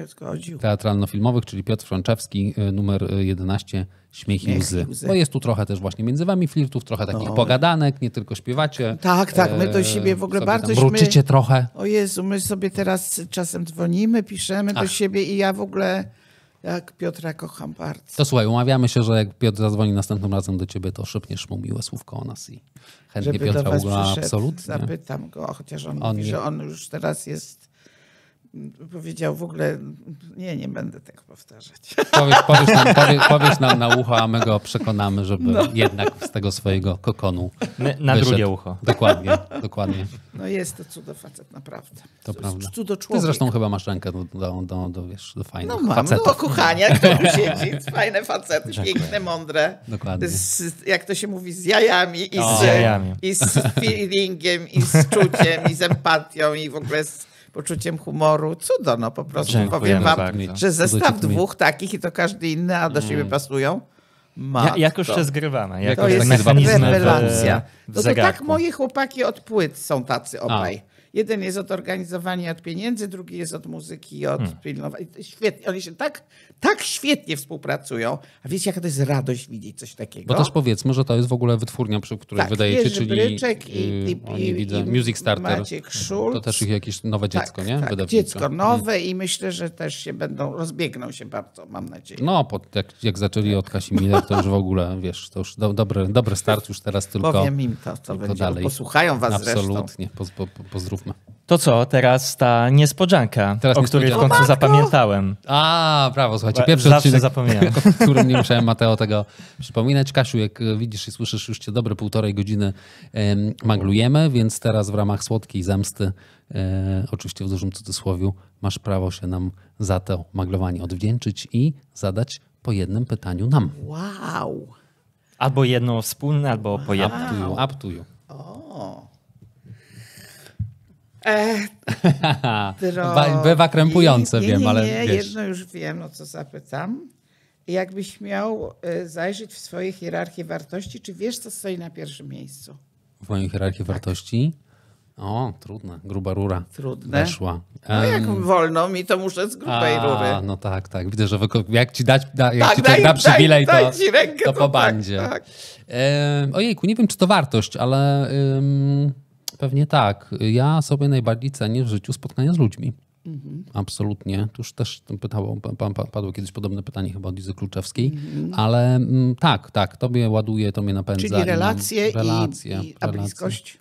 zgodził. teatralno-filmowych, czyli Piotr Franczewski, y, numer y, 11, Śmiech i łzy. łzy. Bo jest tu trochę też właśnie między wami flirtów, trochę takich pogadanek, nie tylko śpiewacie. Tak, tak, my do E, siebie w ogóle bardzo Mruczycie trochę. O Jezu, my sobie teraz czasem dzwonimy, piszemy do Ach. siebie i ja w ogóle jak Piotra kocham bardzo. To słuchaj, umawiamy się, że jak Piotr zadzwoni następnym razem do ciebie, to szepniesz mu miłe słówko o nas i chętnie Żeby Piotra przyszedł, absolutnie. zapytam go, chociaż on, On mówi, nie- że on już teraz jest, powiedział w ogóle, nie, nie będę tego powtarzać. Powiesz, powiesz, nam, powie, powiesz nam na ucho, a my go przekonamy, żeby No. jednak z tego swojego kokonu My- Na wyszedł. drugie ucho. Dokładnie, dokładnie. No jest to cudo facet, naprawdę. To prawda. Cudo Ty człowiek. zresztą chyba masz rękę do, do, do, do, wiesz, do fajnych No mam, facetów. no kochania, kto tu siedzi, fajne facety, piękne, mądre. Dokładnie. Z, jak to się mówi, z jajami i O, z, z jajami. i z feelingiem, i z czuciem, i z empatią, i w ogóle z poczuciem humoru. Cudo, no po prostu Dziękujemy powiem wam, bardzo. że zestaw dwóch takich i to każdy inny, a do siebie pasują. Ja, Matko. jak już się zgrywamy. Jak To To już jest rewelacja. w No to tak moi chłopaki od płyt są tacy obaj. Jeden jest od organizowania od pieniędzy, drugi jest od muzyki i od Hmm. pilnowania. I Świetnie. Oni się tak, tak świetnie współpracują. A wiecie, jaka to jest radość widzieć coś takiego? Bo też powiedzmy, że to jest w ogóle wytwórnia, przy której Tak, wydajecie, Jerzy czyli Bryczek i- y, i- oni i- widzę, i Music Starter. Maciek Schulz. To też ich jakieś nowe dziecko, tak, nie? Tak, dziecko nowe i myślę, że też się będą, rozbiegną się bardzo, mam nadzieję. No, jak, jak zaczęli od Kasi Miller, to już w ogóle, wiesz, to już do, dobry, dobry start, już teraz tylko, Powiem im to, co będzie. dalej. Posłuchają was zresztą. Absolutnie, po, po. To co, teraz ta niespodzianka, Teraz o której w końcu zapamiętałem. A, brawo, słuchajcie, pierwszy zawsze odcinek, zapominam. w którym nie musiałem Mateo tego przypominać. Kasiu, jak widzisz i słyszysz, już cię dobre półtorej godziny em, maglujemy, więc teraz w ramach słodkiej zemsty, e, oczywiście w dużym cudzysłowiu, masz prawo się nam za to maglowanie odwdzięczyć i zadać po jednym pytaniu nam. Wow. Albo jedno wspólne, albo po jedno. Up to you, up to you. O. E, Ba- Bywa krępujące, nie, nie, wiem, ale nie, wiesz. jedno już wiem, o co zapytam. Jakbyś miał e, zajrzeć w swoje hierarchię wartości, czy wiesz, co stoi na pierwszym miejscu? W mojej hierarchii wartości? O, trudne, gruba rura. Trudne. Weszła. No jak wolno mi, to muszę z grubej a, rury. No tak, tak. Widzę, że jak ci dać, da, jak Tak, ci daj- człowiek da daj- przywilej, to, daj rękę, to po tak, bandzie. tak. Em, ojejku, nie wiem, czy to wartość, ale pewnie tak. Ja sobie najbardziej cenię w życiu spotkania z ludźmi. Mhm. Absolutnie. Tuż też pytało, pa, pa, padło kiedyś podobne pytanie chyba od Izy Kluczewskiej, Mhm. ale mm, tak, tak, to mnie ładuje, to mnie napędza. Czyli relacje, i, relacje, i, a bliskość?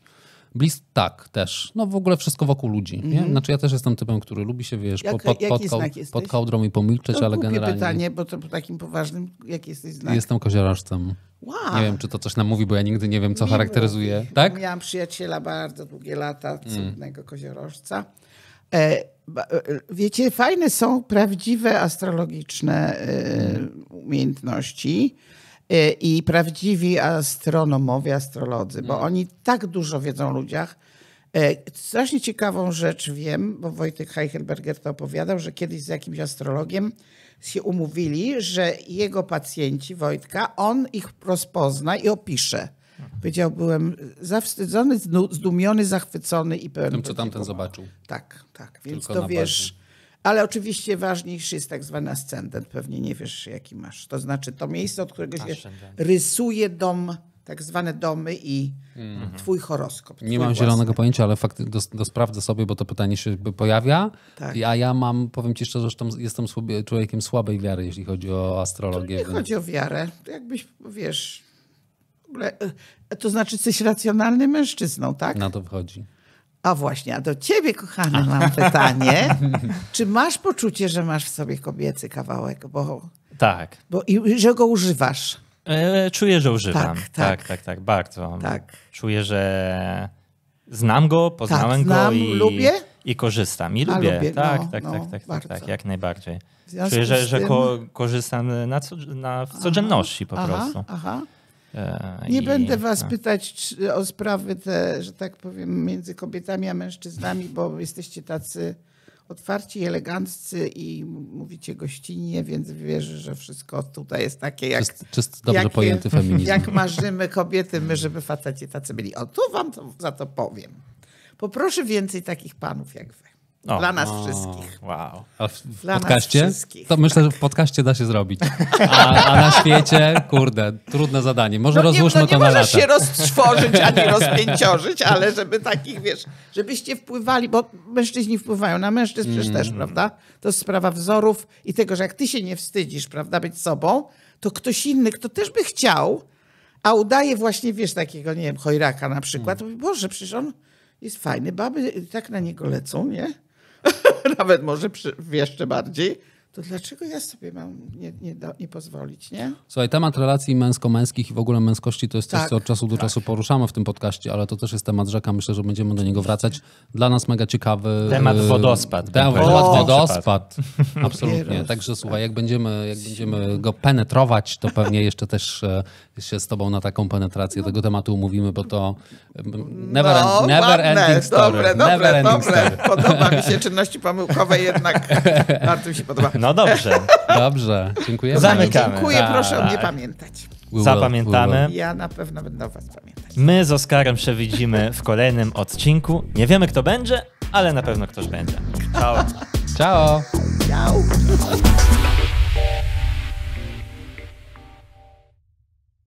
Blis, tak, też. No w ogóle wszystko wokół ludzi. Nie? Znaczy ja też jestem typem, który lubi się, wiesz, Jak- pod, pod, Mhm. pod, pod kołdrą i pomilczeć, To ale głupie generalnie pytanie, bo to po takim poważnym, jaki jesteś znak? jestem koziorożcem. Wow. Nie wiem, czy to coś nam mówi, bo ja nigdy nie wiem, co Mi charakteryzuje. mówi. Tak? Miałam przyjaciela bardzo długie lata, Mm. cudnego koziorożca. E, e, wiecie, fajne są prawdziwe astrologiczne e, umiejętności e, i prawdziwi astronomowie, astrolodzy, Mm. bo oni tak dużo wiedzą o ludziach. E, Strasznie ciekawą rzecz wiem, bo Wojtek Heichelberger to opowiadał, że kiedyś z jakimś astrologiem się umówili, że jego pacjenci, Wojtka, on ich rozpozna i opisze. Powiedział, byłem zawstydzony, zdu- zdumiony, zachwycony i pełen Tym, co tamten zobaczył. Tak, tak. Więc Tylko to wiesz. Ale oczywiście ważniejszy jest tak zwany ascendent. Pewnie nie wiesz, jaki masz. To znaczy to miejsce, od którego się rysuje dom, tak zwane domy i twój horoskop. Mhm. Nie twój mam własny. zielonego pojęcia, ale fakt, do, do sprawdzę sobie, bo to pytanie się pojawia. Tak. A ja mam, powiem ci szczerze, że jestem słaby, człowiekiem słabej wiary, jeśli chodzi o astrologię. Nie więc- chodzi o wiarę. To jakbyś, wiesz, w ogóle, e, to znaczy jesteś racjonalnym mężczyzną, tak? Na to wchodzi. A właśnie, a do ciebie, kochany, mam pytanie. Czy masz poczucie, że masz w sobie kobiecy kawałek, bo, Tak. bo i, że go używasz? E, Czuję, że używam. Tak, Tak, tak. tak, tak, tak bardzo. Tak. Czuję, że znam go, poznałem Tak, znam, go i lubię. i korzystam. I A, lubię. lubię, tak, no, tak, no, tak, tak, tak, tak, jak najbardziej. Czuję, że, że ko korzystam na, co, na, w codzienności po aha, prostu. Aha. E, Nie i- będę was no. pytać o sprawy te, że tak powiem, między kobietami a mężczyznami, bo jesteście tacy otwarci, eleganccy i mówicie gościnnie, więc wierzę, że wszystko tutaj jest takie jak... Czyst, czyst dobrze jak- pojęty feminizm. Jak marzymy kobiety, my, żeby faceci tacy byli. O, tu wam to, za to powiem. Poproszę więcej takich panów jak wy. O. Dla nas wszystkich. Wow. A w, w Dla nas podcaście? wszystkich, To myślę, że w podcaście da się zrobić. A, a na świecie, kurde, trudne zadanie. Może No nie, rozłóżmy no nie to na lata. możesz się roztrwożyć ani rozpięciorzyć, ale żeby takich, wiesz, żebyście wpływali, bo mężczyźni wpływają na mężczyzn przecież Mm. też, prawda? To jest sprawa wzorów i tego, że jak ty się nie wstydzisz, prawda, być sobą, to ktoś inny, kto też by chciał, a udaje właśnie, wiesz, takiego, nie wiem, chojraka na przykład, to mówi, Boże, przecież on jest fajny, baby tak na niego lecą, nie? Nawet może przy, jeszcze bardziej. To dlaczego ja sobie mam nie, nie, do, nie pozwolić, nie? Słuchaj, temat relacji męsko-męskich i w ogóle męskości to jest coś, Tak, co od czasu do czasu poruszamy w tym podcaście, ale to też jest temat rzeka. Myślę, że będziemy do niego wracać. Dla nas mega ciekawy. Temat e, wodospad, Temat, O! wodospad. Absolutnie. Także słuchaj, jak będziemy, jak będziemy go penetrować, to pewnie jeszcze też e, się z tobą na taką penetrację tego tematu umówimy, bo to e, never, No, end, never ładne, ending story. Dobre, never dobre, ending dobre. story. Podoba mi się czynności pomyłkowe jednak. Bardzo mi się podoba. No dobrze. Dobrze, dziękuję. Zamykamy. Dziękuję, Tak. proszę o mnie pamiętać. Will, Zapamiętamy. will. Ja na pewno będę o was pamiętać. My z Oskarem przewidzimy w kolejnym odcinku. Nie wiemy, kto będzie, ale na pewno ktoś będzie. Ciao. Ciao. Ciao.